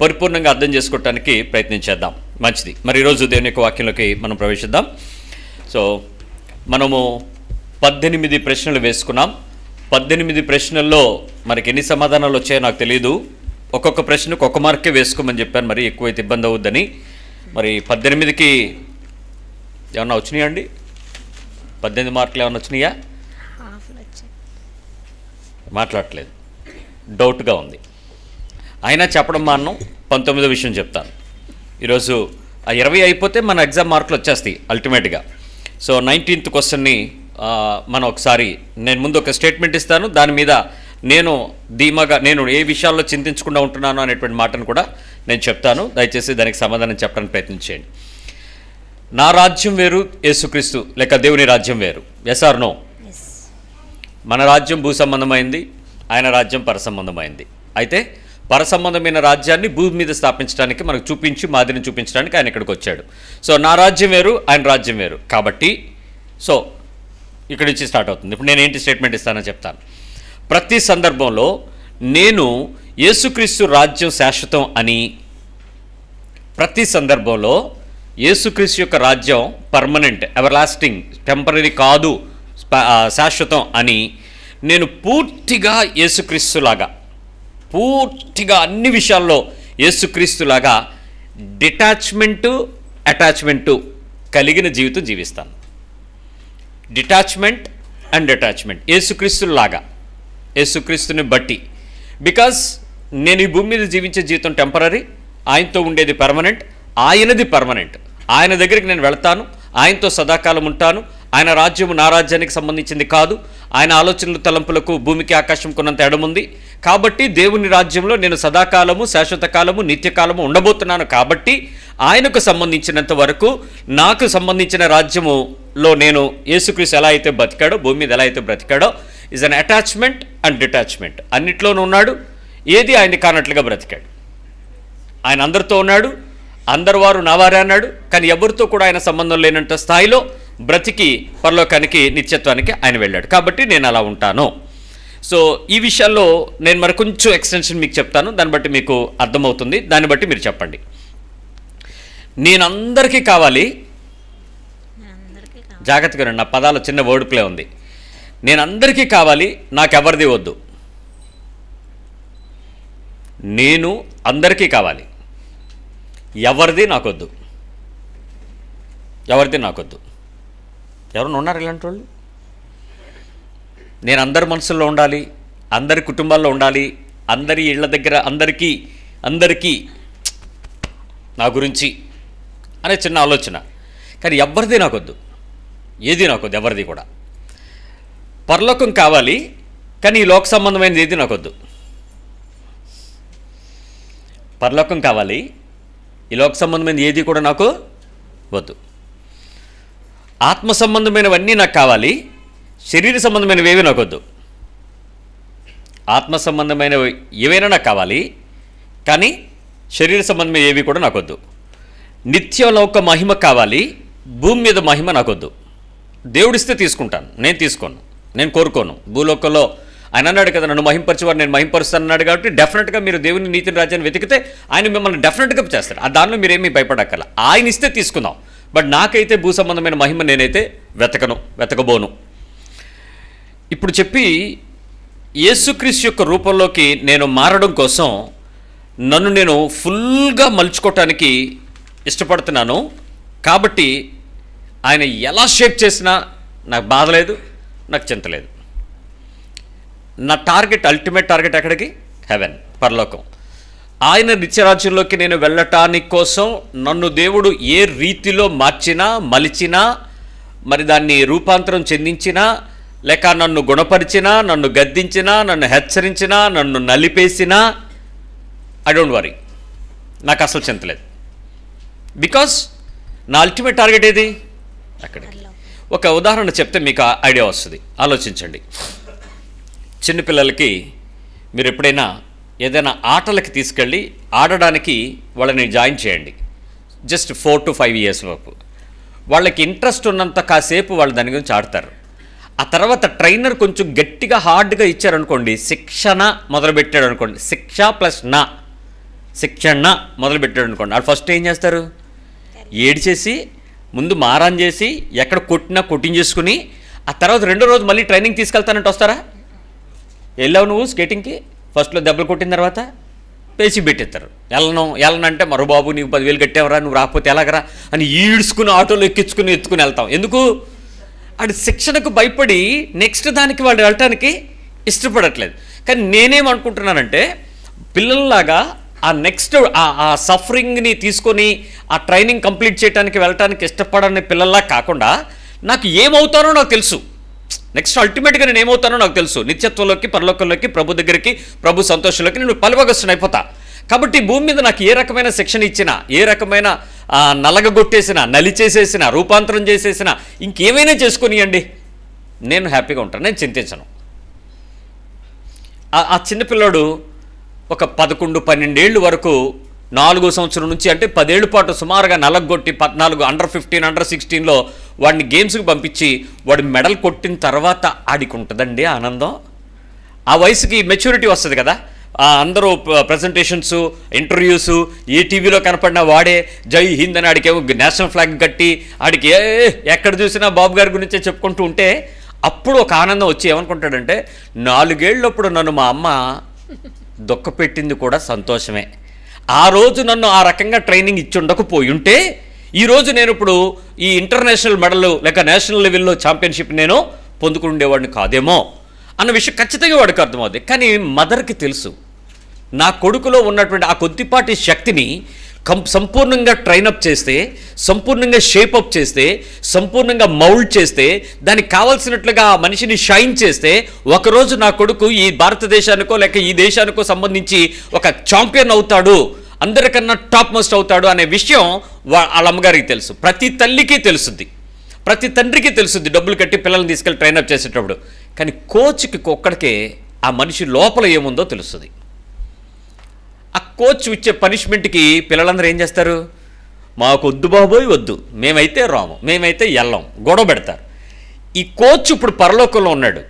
పరిపూర్ణంగా అర్థం చేసుకోవటానికి ప్రయత్నించేద్దాం మంచిది. మరి ఈరోజు దేవుని యొక్క వాక్యంలోకి మనం ప్రవేశిద్దాం. సో మనము పద్దెనిమిది ప్రశ్నలు వేసుకున్నాం. పద్దెనిమిది ప్రశ్నల్లో మనకి ఎన్ని సమాధానాలు వచ్చాయో నాకు తెలియదు ఒక్కొక్క ప్రశ్నకు ఒక మార్కే వేసుకోమని చెప్పాను. మరి ఎక్కువైతే ఇబ్బంది అవుద్దని. మరి పద్దెనిమిదికి ఏమన్నా వచ్చినాయా అండి? పద్దెనిమిది మార్కులు ఏమన్నా వచ్చినాయా? మాట్లాడట్లేదు. డౌట్గా ఉంది. అయినా చెప్పడం మానం పంతొమ్మిదో విషయం చెప్తాను. ఈరోజు ఆ ఇరవై అయిపోతే మన ఎగ్జామ్ మార్కులు వచ్చేస్తాయి అల్టిమేట్గా. సో నైన్టీన్త్ క్వశ్చన్ని మనం ఒకసారి నేను ముందు ఒక స్టేట్మెంట్ ఇస్తాను. దాని మీద నేను ధీమాగా నేను ఏ విషయాల్లో చింతించకుండా ఉంటున్నాను అనేటువంటి మాటను కూడా నేను చెప్తాను. దయచేసి దానికి సమాధానం చెప్పడానికి ప్రయత్నించేయండి నా రాజ్యం వేరు యేసుక్రీస్తు లేక దేవుని రాజ్యం వేరు. ఎస్ ఆర్ నో మన రాజ్యం భూ సంబంధమైంది ఆయన రాజ్యం పరసంబంధమైంది. అయితే పరసంబంధమైన రాజ్యాన్ని భూమి మీద స్థాపించడానికి మనకు చూపించి మాదిరిని చూపించడానికి ఆయన ఇక్కడికి వచ్చాడు. సో నా రాజ్యం వేరు ఆయన రాజ్యం వేరు. కాబట్టి సో ఇక్కడి నుంచి స్టార్ట్ అవుతుంది. ఇప్పుడు నేను ఏంటి స్టేట్మెంట్ ఇస్తానో చెప్తాను. ప్రతి సందర్భంలో నేను యేసుక్రీస్తు రాజ్యం శాశ్వతం అని ప్రతి సందర్భంలో యేసుక్రీస్తు యొక్క రాజ్యం పర్మనెంట్ ఎవర్లాస్టింగ్ టెంపరీ కాదు శాశ్వతం అని నేను పూర్తిగా యేసుక్రీస్తులాగా పూర్తిగా అన్ని విషయాల్లో యేసుక్రీస్తులాగా డిటాచ్మెంటు అటాచ్మెంటు కలిగిన జీవితం జీవిస్తాను. డిటాచ్మెంట్ అండ్ అటాచ్మెంట్ యేసుక్రీస్తులాగా యేసుక్రీస్తుని బట్టి. బికాస్ నేను ఈ భూమి మీద జీవించే జీవితం టెంపరీ ఆయనతో ఉండేది పర్మనెంట్ ఆయనది పర్మనెంట్. ఆయన దగ్గరికి నేను వెళ్తాను ఆయనతో సదాకాలం ఉంటాను ఆయన రాజ్యము నా రాజ్యానికి సంబంధించింది కాదు. ఆయన ఆలోచనలు తలంపులకు భూమికి ఆకాశం కొన్నంత ఎడముంది. కాబట్టి దేవుని రాజ్యంలో నేను సదాకాలము శాశ్వత కాలము నిత్యకాలము ఉండబోతున్నాను. కాబట్టి ఆయనకు సంబంధించినంత వరకు నాకు సంబంధించిన రాజ్యములో నేను యేసుక్రీస్తు ఎలా అయితే బతికాడో భూమి మీద ఎలా అయితే బ్రతికాడో is an attachment and detachment అన్నిట్లోనూ ఉన్నాడు. ఏది ఆయన కానట్లుగా బ్రతికాడు? ఆయన అందరితో ఉన్నాడు. అందరు వారు నావారే అన్నాడు. కానీ ఎవరితో కూడా ఆయన సంబంధం లేనంత స్థాయిలో బ్రతికి పరలోకానికి నిత్యత్వానికి ఆయన వెళ్ళాడు. కాబట్టి నేను అలా ఉంటాను. సో ఈ విషయాల్లో నేను మరి కొంచెం ఎక్స్టెన్షన్ మీకు చెప్తాను. దాన్ని బట్టి మీకు అర్థమవుతుంది. దాన్ని బట్టి మీరు చెప్పండి. నేను అందరికీ కావాలి. జాగ్రత్తగా నా పదాలు చిన్న వర్డ్ ప్లే ఉంది. నేను అందరికీ కావాలి. నాకెవరిది వద్దు. నేను అందరికీ కావాలి. ఎవరిది నాకొద్దు ఎవరిది నాకొద్దు ఎవరైనా ఉన్నారు ఇలాంటి వాళ్ళు? నేను అందరి మనసుల్లో ఉండాలి అందరి కుటుంబాల్లో ఉండాలి అందరి ఇళ్ళ దగ్గర అందరికీ అందరికీ నా గురించి అనే చిన్న ఆలోచన. కానీ ఎవరిది నాకొద్దు. ఏది నాకొద్దు ఎవరిది కూడా. పరలోకం కావాలి కానీ ఈ లోక సంబంధమైనది ఏది నాకొద్దు. పరలోకం కావాలి ఈ లోక సంబంధమైనది ఏది కూడా నాకు వద్దు. ఆత్మ సంబంధమైనవన్నీ నాకు కావాలి శరీర సంబంధమైనవి ఏవి నాకు వద్దు ఆత్మ సంబంధమైనవి ఏవైనా నాకు కావాలి కానీ శరీర సంబంధమైన ఏవి కూడా నాకు వద్దు నిత్యలోక మహిమ కావాలి భూమి మీద మహిమ నాకొద్దు. దేవుడిస్తే తీసుకుంటాను నేను తీసుకోను నేను కోరుకోను. భూలోకంలో ఆయన అన్నాడు కదా నన్ను మహింపరచేవారు నేను మహింపరుస్తాను అన్నాడు కాబట్టి డెఫినెట్గా మీరు దేవుని నీతిని రాజ్యాన్ని వెతికితే ఆయన మిమ్మల్ని డెఫినెట్గా చేస్తారు ఆ దానిలో మీరేమీ భయపడక్కల ఆయన ఇస్తే తీసుకుందాం. బట్ నాకైతే భూ సంబంధమైన మహిమ నేనైతే వెతకను వెతకబోను. ఇప్పుడు చెప్పి యేసుక్రీస్ యొక్క రూపంలోకి నేను మారడం కోసం నన్ను నేను ఫుల్గా మలుచుకోవటానికి ఇష్టపడుతున్నాను. కాబట్టి ఆయన ఎలా షేప్ చేసినా నాకు బాధ లేదు నాకు చింత లేదు. నా టార్గెట్ అల్టిమేట్ టార్గెట్ ఎక్కడికి? హెవెన్ పరలోకం. ఆయన నిత్యరాజ్యంలోకి నేను వెళ్ళటానికి కోసం నన్ను దేవుడు ఏ రీతిలో మార్చినా మలిచినా మరి దాన్ని రూపాంతరం చెందించినా లేక నన్ను గుణపరిచినా నన్ను గద్దించినా నన్ను హెచ్చరించినా నన్ను నలిపేసినా ఐ డోంట్ వరీ నాకు అసలు చింతలేదు బికాస్ నా అల్టిమేట్ టార్గెట్ ఏది? అక్కడికి. ఒక ఉదాహరణ చెప్తే మీకు ఐడియా వస్తుంది. ఆలోచించండి. చిన్నపిల్లలకి మీరు ఎప్పుడైనా ఏదైనా ఆటలకి తీసుకెళ్ళి ఆడడానికి వాళ్ళని జాయిన్ చేయండి. Just four to five years వరకు వాళ్ళకి ఇంట్రెస్ట్ ఉన్నంత కాసేపు వాళ్ళు దాని గురించి ఆడతారు. ఆ తర్వాత ట్రైనర్ కొంచెం గట్టిగా హార్డ్గా ఇచ్చారనుకోండి శిక్షణ మొదలుపెట్టాడు అనుకోండి శిక్ష ప్లస్ నా శిక్షణ మొదలుపెట్టాడు అనుకోండి వాళ్ళు ఫస్ట్ ఏం చేస్తారు? ఏడిచేసి ముందు మారాన్ చేసి ఎక్కడ కొట్టినా కొట్టించేసుకుని ఆ తర్వాత రెండో రోజు మళ్ళీ ట్రైనింగ్ తీసుకెళ్తానంటే వస్తారా? వెళ్ళావు నువ్వు స్కేటింగ్కి? ఫస్ట్లో దెబ్బలు కొట్టిన తర్వాత పేసి పెట్టేస్తారు. వెళ్ళను వెళ్ళనంటే మరో బాబు నీకు పదివేలు కట్టేవరా నువ్వు రాకపోతే ఎలాగరా? అని ఈడ్చుకుని ఆటోలో ఎక్కించుకుని ఎత్తుకుని వెళ్తాం. ఎందుకు? అటు శిక్షణకు భయపడి నెక్స్ట్ దానికి వాళ్ళు వెళ్ళటానికి ఇష్టపడట్లేదు. కానీ నేనేమనుకుంటున్నానంటే పిల్లల్లాగా ఆ నెక్స్ట్ ఆ సఫరింగ్ని తీసుకొని ఆ ట్రైనింగ్ కంప్లీట్ చేయడానికి వెళ్ళటానికి ఇష్టపడని పిల్లల్లా కాకుండా నాకు ఏమవుతానో నాకు తెలుసు. నెక్స్ట్ అల్టిమేట్గా నేను ఏమవుతానో నాకు తెలుసు. నిత్యత్వంలోకి పరలోకంలోకి ప్రభు దగ్గరికి ప్రభు సంతోషంలోకి నేను పలువగస్తుని అయిపోతా. కాబట్టి భూమి మీద నాకు ఏ రకమైన శిక్షణ ఇచ్చినా ఏ రకమైన నలగగొట్టేసిన నలిచేసేసిన రూపాంతరం చేసేసినా ఇంకేమైనా చేసుకునియండి. నేను హ్యాపీగా ఉంటాను. నేను చింతించను. ఆ- చిన్నపిల్లాడు చిన్నపిల్లోడు ఒక పదకొండు పన్నెండేళ్ళు వరకు నాలుగో సంవత్సరం నుంచి అంటే పదేళ్ళ పాటు సుమారుగా నలగొట్టి పద్నాలుగు అండర్ ఫిఫ్టీన్ అండర్ సిక్స్టీన్లో వాడిని గేమ్స్కి పంపించి వాడు మెడల్ కొట్టిన తర్వాత ఆడికి ఉంటుందండి ఆనందం. ఆ వయసుకి మెచ్యూరిటీ వస్తుంది కదా. అందరూ ప్రజెంటేషన్స్ ఇంటర్వ్యూస్ ఏ టీవీలో కనపడిన వాడే జై హింద్ అని ఆడికేమో నేషనల్ ఫ్లాగ్ కట్టి ఆడికి ఏ ఎక్కడ చూసినా బాబు గారి గురించే చెప్పుకుంటూ ఉంటే అప్పుడు ఒక ఆనందం వచ్చి ఏమనుకుంటాడంటే నాలుగేళ్ళప్పుడు నన్ను మా అమ్మ దుఃఖపెట్టింది కూడా సంతోషమే. ఆ రోజు నన్ను ఆ రకంగా ట్రైనింగ్ ఇచ్చి ఉండకపోయి ఉంటే ఈరోజు నేను ఇప్పుడు ఈ ఇంటర్నేషనల్ మెడల్ లేక నేషనల్ లెవెల్లో ఛాంపియన్షిప్ నేను పొందుకుండేవాడిని కాదేమో అన్న విషయం ఖచ్చితంగా వాడికి అర్థమవుతుంది కానీ మదర్కి తెలుసు. నా కొడుకులో ఉన్నటువంటి ఆ కొద్దిపాటి శక్తిని కం సంపూర్ణంగా ట్రైనప్ చేస్తే సంపూర్ణంగా షేప్అప్ చేస్తే సంపూర్ణంగా మౌల్డ్ చేస్తే దానికి కావాల్సినట్లుగా ఆ మనిషిని షైన్ చేస్తే ఒకరోజు నా కొడుకు ఈ భారతదేశానికో లేక ఈ దేశానికో సంబంధించి ఒక ఛాంపియన్ అవుతాడు అందరికన్నా టాప్ మోస్ట్ అవుతాడు అనే విషయం వాళ్ళ అమ్మగారికి తెలుసు. ప్రతి తల్లికి తెలుసుద్ది. ప్రతి తండ్రికి తెలుసుద్ది డబ్బులు కట్టి పిల్లల్ని తీసుకెళ్ళి ట్రైనప్ చేసేటప్పుడు. కానీ కోచ్కి ఒక్కడికే ఆ మనిషి లోపల ఏముందో తెలుస్తుంది కోచ్ ఇచ్చే పనిష్మెంట్కి పిల్లలందరూ ఏం చేస్తారు? మాకు వద్దు బాబోయ్ వద్దు. మేమైతే రాము. మేమైతే ఎల్లం. గొడవ పెడతారు. ఈ కోచ్ ఇప్పుడు పరలోకంలో ఉన్నాడు.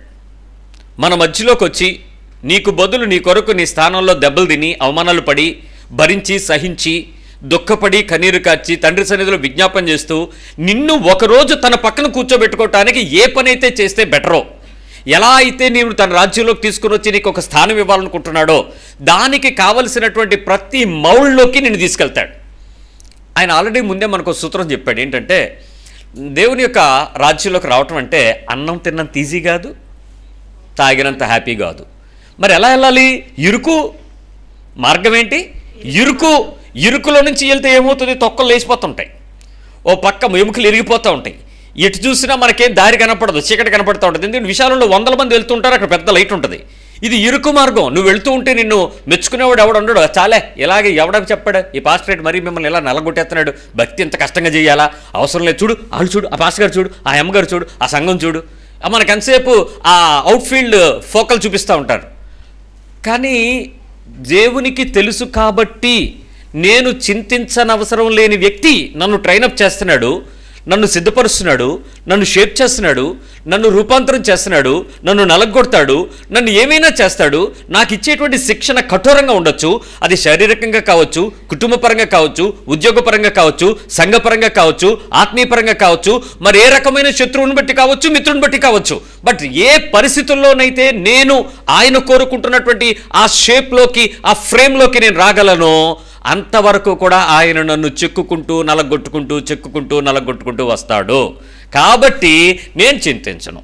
మన మధ్యలోకి వచ్చి నీకు బదులు నీ కొరకు నీ స్థానంలో దెబ్బలు తిని అవమానాలు పడి భరించి సహించి దుఃఖపడి కన్నీరు కాచి తండ్రి సన్నిధిలో విజ్ఞాపన చేస్తూ నిన్ను ఒకరోజు తన పక్కన కూర్చోబెట్టుకోవటానికి ఏ పనైతే చేస్తే బెటరో. ఎలా అయితే నేను తన రాజ్యంలోకి తీసుకుని వచ్చి నీకు ఒక స్థానం ఇవ్వాలనుకుంటున్నాడో దానికి కావలసినటువంటి ప్రతి మౌళ్ళలోకి నేను తీసుకెళ్తాడు. ఆయన ఆల్రెడీ ముందే మనకు ఒక సూత్రం చెప్పాడు. ఏంటంటే దేవుని యొక్క రాజ్యంలోకి రావటం అంటే అన్నం తిన్నంత ఈజీ కాదు తాగినంత హ్యాపీ కాదు. మరి ఎలా వెళ్ళాలి? ఇరుకు. మార్గం ఏంటి? ఇరుకు. ఇరుకులో నుంచి వెళ్తే ఏమవుతుంది? తొక్కలు లేచిపోతుంటాయి. ఓ పక్క ఎముకలు ఇరిగిపోతూ ఉంటాయి. ఎటు చూసినా మనకేం దారి కనపడదు చీకటి కనపడుతూ ఉంటుంది. ఎందుకంటే విశాలంలో వందల మంది వెళ్తుంటారు అక్కడ పెద్ద లైట్ ఉంటుంది. ఇది ఇరుకు మార్గం. నువ్వు వెళ్తూ ఉంటే నిన్ను మెచ్చుకునేవాడు ఎవడు ఉండడు. చాలే ఇలాగే ఎవడకు చెప్పాడు? ఈ పాస్టర్ మరీ మిమ్మల్ని ఎలా నలగొట్టేస్తున్నాడు. భక్తి ఎంత కష్టంగా చేయాలా? అవసరం లేదు. చూడు వాళ్ళు చూడు ఆ పాస్టర్ గారు చూడు ఆ అమ్మగారు చూడు ఆ సంఘం చూడు. మనకు ఎంతసేపు ఆ అవుట్ఫీల్డ్ ఫోకల్ చూపిస్తూ ఉంటారు. కానీ దేవునికి తెలుసు కాబట్టి నేను చింతించనవసరం లేని వ్యక్తి నన్ను ట్రైనప్ చేస్తున్నాడు. నన్ను సిద్ధపరుస్తున్నాడు నన్ను షేప్ చేస్తున్నాడు నన్ను రూపాంతరం చేస్తున్నాడు నన్ను నలగొడతాడు నన్ను ఏమైనా చేస్తాడు నాకు ఇచ్చేటువంటి శిక్షణ కఠోరంగా ఉండొచ్చు అది శారీరకంగా కావచ్చు కుటుంబపరంగా కావచ్చు ఉద్యోగపరంగా కావచ్చు సంఘపరంగా కావచ్చు ఆత్మీయపరంగా కావచ్చు మరి ఏ రకమైన శత్రువుని బట్టి కావచ్చు మిత్రుని బట్టి కావచ్చు. బట్ ఏ పరిస్థితుల్లోనైతే నేను ఆయన కోరుకుంటున్నటువంటి ఆ షేప్లోకి ఆ ఫ్రేమ్లోకి నేను రాగలను అంతవరకు కూడా ఆయన నన్ను చెక్కుకుంటూ నలగొట్టుకుంటూ చెక్కుకుంటూ నలగొట్టుకుంటూ వస్తాడు. కాబట్టి నేను చింతించను.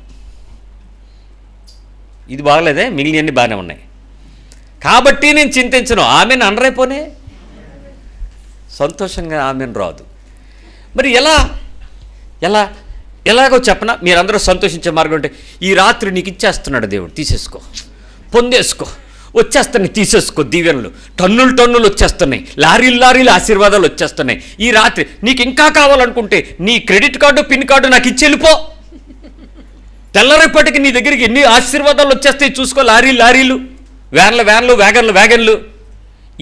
ఇది బాగలేదే? మిగిలినన్ని బాగానే ఉన్నాయి. కాబట్టి నేను చింతించను. ఆమెను అనరైపోనే? సంతోషంగా ఆమెను రాదు. మరి ఎలా? ఎలా? ఎలాగో చెప్పనా? మీరందరూ సంతోషించే మార్గం అంటే ఈ రాత్రి నీకు ఇచ్చేస్తున్నాడు దేవుడు. తీసేసుకో. పొందేసుకో. వచ్చేస్తున్నాయి తీసేసుకో దీవెనలు టన్నులు టన్నులు వచ్చేస్తున్నాయి. లారీలు లారీలు ఆశీర్వాదాలు వచ్చేస్తున్నాయి. ఈ రాత్రి నీకు ఇంకా కావాలనుకుంటే నీ క్రెడిట్ కార్డు పిన్ కార్డు నాకు ఇచ్చి వెళ్ళిపో. తెల్లరేపటికి నీ దగ్గరికి ఎన్ని ఆశీర్వాదాలు వచ్చేస్తాయి చూసుకో లారీలు లారీలు వ్యాన్లు వ్యాన్లు వ్యాగన్లు వ్యాగన్లు.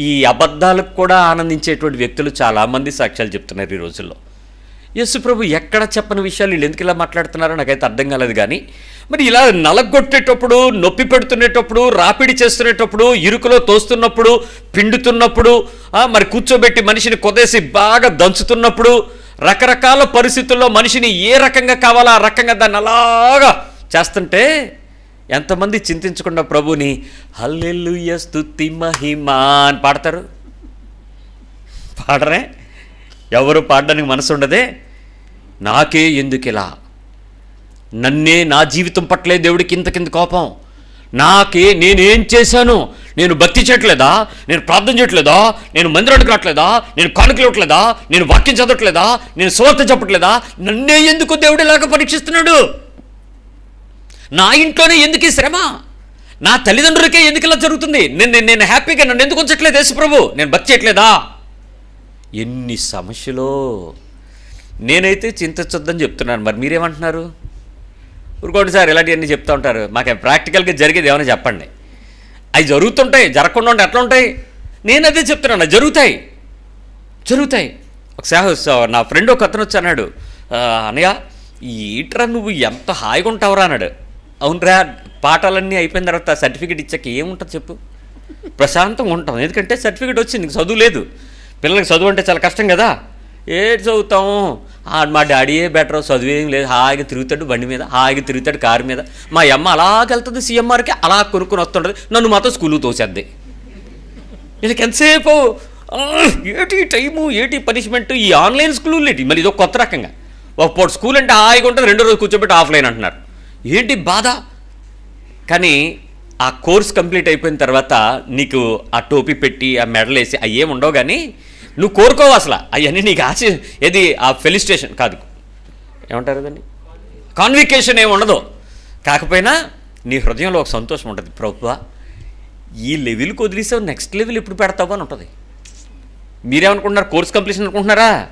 ఈ అబద్ధాలకు కూడా ఆనందించేటువంటి వ్యక్తులు చాలామంది సాక్ష్యాలు చెప్తున్నారు ఈ రోజుల్లో. యేసు ప్రభు ఎక్కడ చెప్పని విషయాలు వీళ్ళు ఎందుకు ఇలా మాట్లాడుతున్నారో నాకైతే అర్థం కాలేదు కానీ మరి ఇలా నలగొట్టేటప్పుడు నొప్పి పెడుతునేటప్పుడు రాపిడి చేస్తునేటప్పుడు ఇరుకులో తోస్తున్నప్పుడు పిండుతున్నప్పుడు మరి కూర్చోబెట్టి మనిషిని కొదేసి బాగా దంచుతున్నప్పుడు రకరకాల పరిస్థితుల్లో మనిషిని ఏ రకంగా కావాలో ఆ రకంగా దాన్ని అలాగా చేస్తుంటే ఎంతమంది చింతించకుండా ప్రభుని హల్లెల్లుయ స్థుతి మహిమా అని పాడతారు? పాడరే? ఎవరు పాడడానికి మనసు ఉండదే? నాకే ఎందుకు ఇలా నన్నే నా జీవితం పట్లే దేవుడికి ఇంత కింద కోపం? నాకే నేనేం చేశాను? నేను భక్తి చేయట్లేదా? నేను ప్రార్థన చేయట్లేదా? నేను మందిరానికి రావట్లేదా? నేను కానుకలు ఇవ్వట్లేదా? నేను వాక్యం చదవట్లేదా? నేను సువార్త చెప్పట్లేదా? నన్నే ఎందుకు దేవుడు ఇలాగ పరీక్షిస్తున్నాడు? నా ఇంట్లోనే ఎందుకు ఈ శ్రమ? నా తల్లిదండ్రులకే ఎందుకు ఇలా జరుగుతుంది? నేను నేను- నేను హ్యాపీగా నన్ను ఎందుకు ఉంచట్లేదు యేసుప్రభు? నేను భక్తి చేయట్లేదా? ఎన్ని సమస్యలో? నేనైతే చింతించొద్దని చెప్తున్నాను. మరి మీరేమంటున్నారు? ఊరుకోండి సార్ ఇలాంటివన్నీ చెప్తూ ఉంటారు. మాకు ప్రాక్టికల్గా జరిగేది ఏమైనా చెప్పండి. అవి జరుగుతుంటాయి జరగకుండా ఉంటే ఎట్లా ఉంటాయి. నేను అదే చెప్తున్నాను జరుగుతాయి. జరుగుతాయి. ఒకసారి నా ఫ్రెండ్ ఒక అతను వచ్చి అన్నాడు "ఆ, ఈట్రా నువ్వు ఎంత హాయిగా ఉంటావురా అన్నాడు. అవునరా పాఠాలన్నీ అయిపోయిన తర్వాత సర్టిఫికేట్ ఇచ్చాక ఏముంటుంది చెప్పు. ప్రశాంతంగా ఉంటాం. ఎందుకంటే సర్టిఫికేట్ వచ్చింది చదువు లేదు. పిల్లలకి చదువు అంటే చాలా కష్టం కదా. ఏది చదువుతాము మా డాడీయే బెటర్ చదివేం లేదు. హాయిగా తిరుగుతాడు బండి మీద హాయిగా తిరుగుతాడు కారు మీద. మా అమ్మ అలాగెళ్తుంది సీఎంఆర్కి అలా కొనుక్కొని వస్తుంటుంది. నన్ను మాతో స్కూల్ తోసేద్ది. వీళ్ళకి ఎంతసేపు? ఏటి టైము ఏటి పనిష్మెంట్? ఈ ఆన్లైన్ స్కూల్ ఏంటి? మళ్ళీ ఇదో కొత్త రకంగా. ఒక పూట స్కూల్ అంటే హాయిగా ఉంటుంది రెండో రోజు కూర్చోబెట్టి ఆఫ్లైన్ అంటున్నారు. ఏంటి బాధ? కానీ ఆ కోర్స్ కంప్లీట్ అయిపోయిన తర్వాత నీకు ఆ టోపీ పెట్టి ఆ మెడల్ వేసి అవి ఏమి ఉండవు కానీ నువ్వు కోరుకోవు అసలు. అవన్నీ నీకు ఆశ ఏది? ఆ ఫెలిస్టేషన్ కాదు. ఏమంటారు దాన్ని? కాన్వికేషన్ ఏమి ఉండదు. కాకపోయినా నీ హృదయంలో ఒక సంతోషం ఉంటుంది. ప్రభువా ఈ లెవెల్కి వదిలేసావు నెక్స్ట్ లెవెల్ ఎప్పుడు పెడతావు అని ఉంటుంది. మీరేమనుకుంటున్నారు? కోర్స్ కంప్లీషన్ అనుకుంటున్నారా?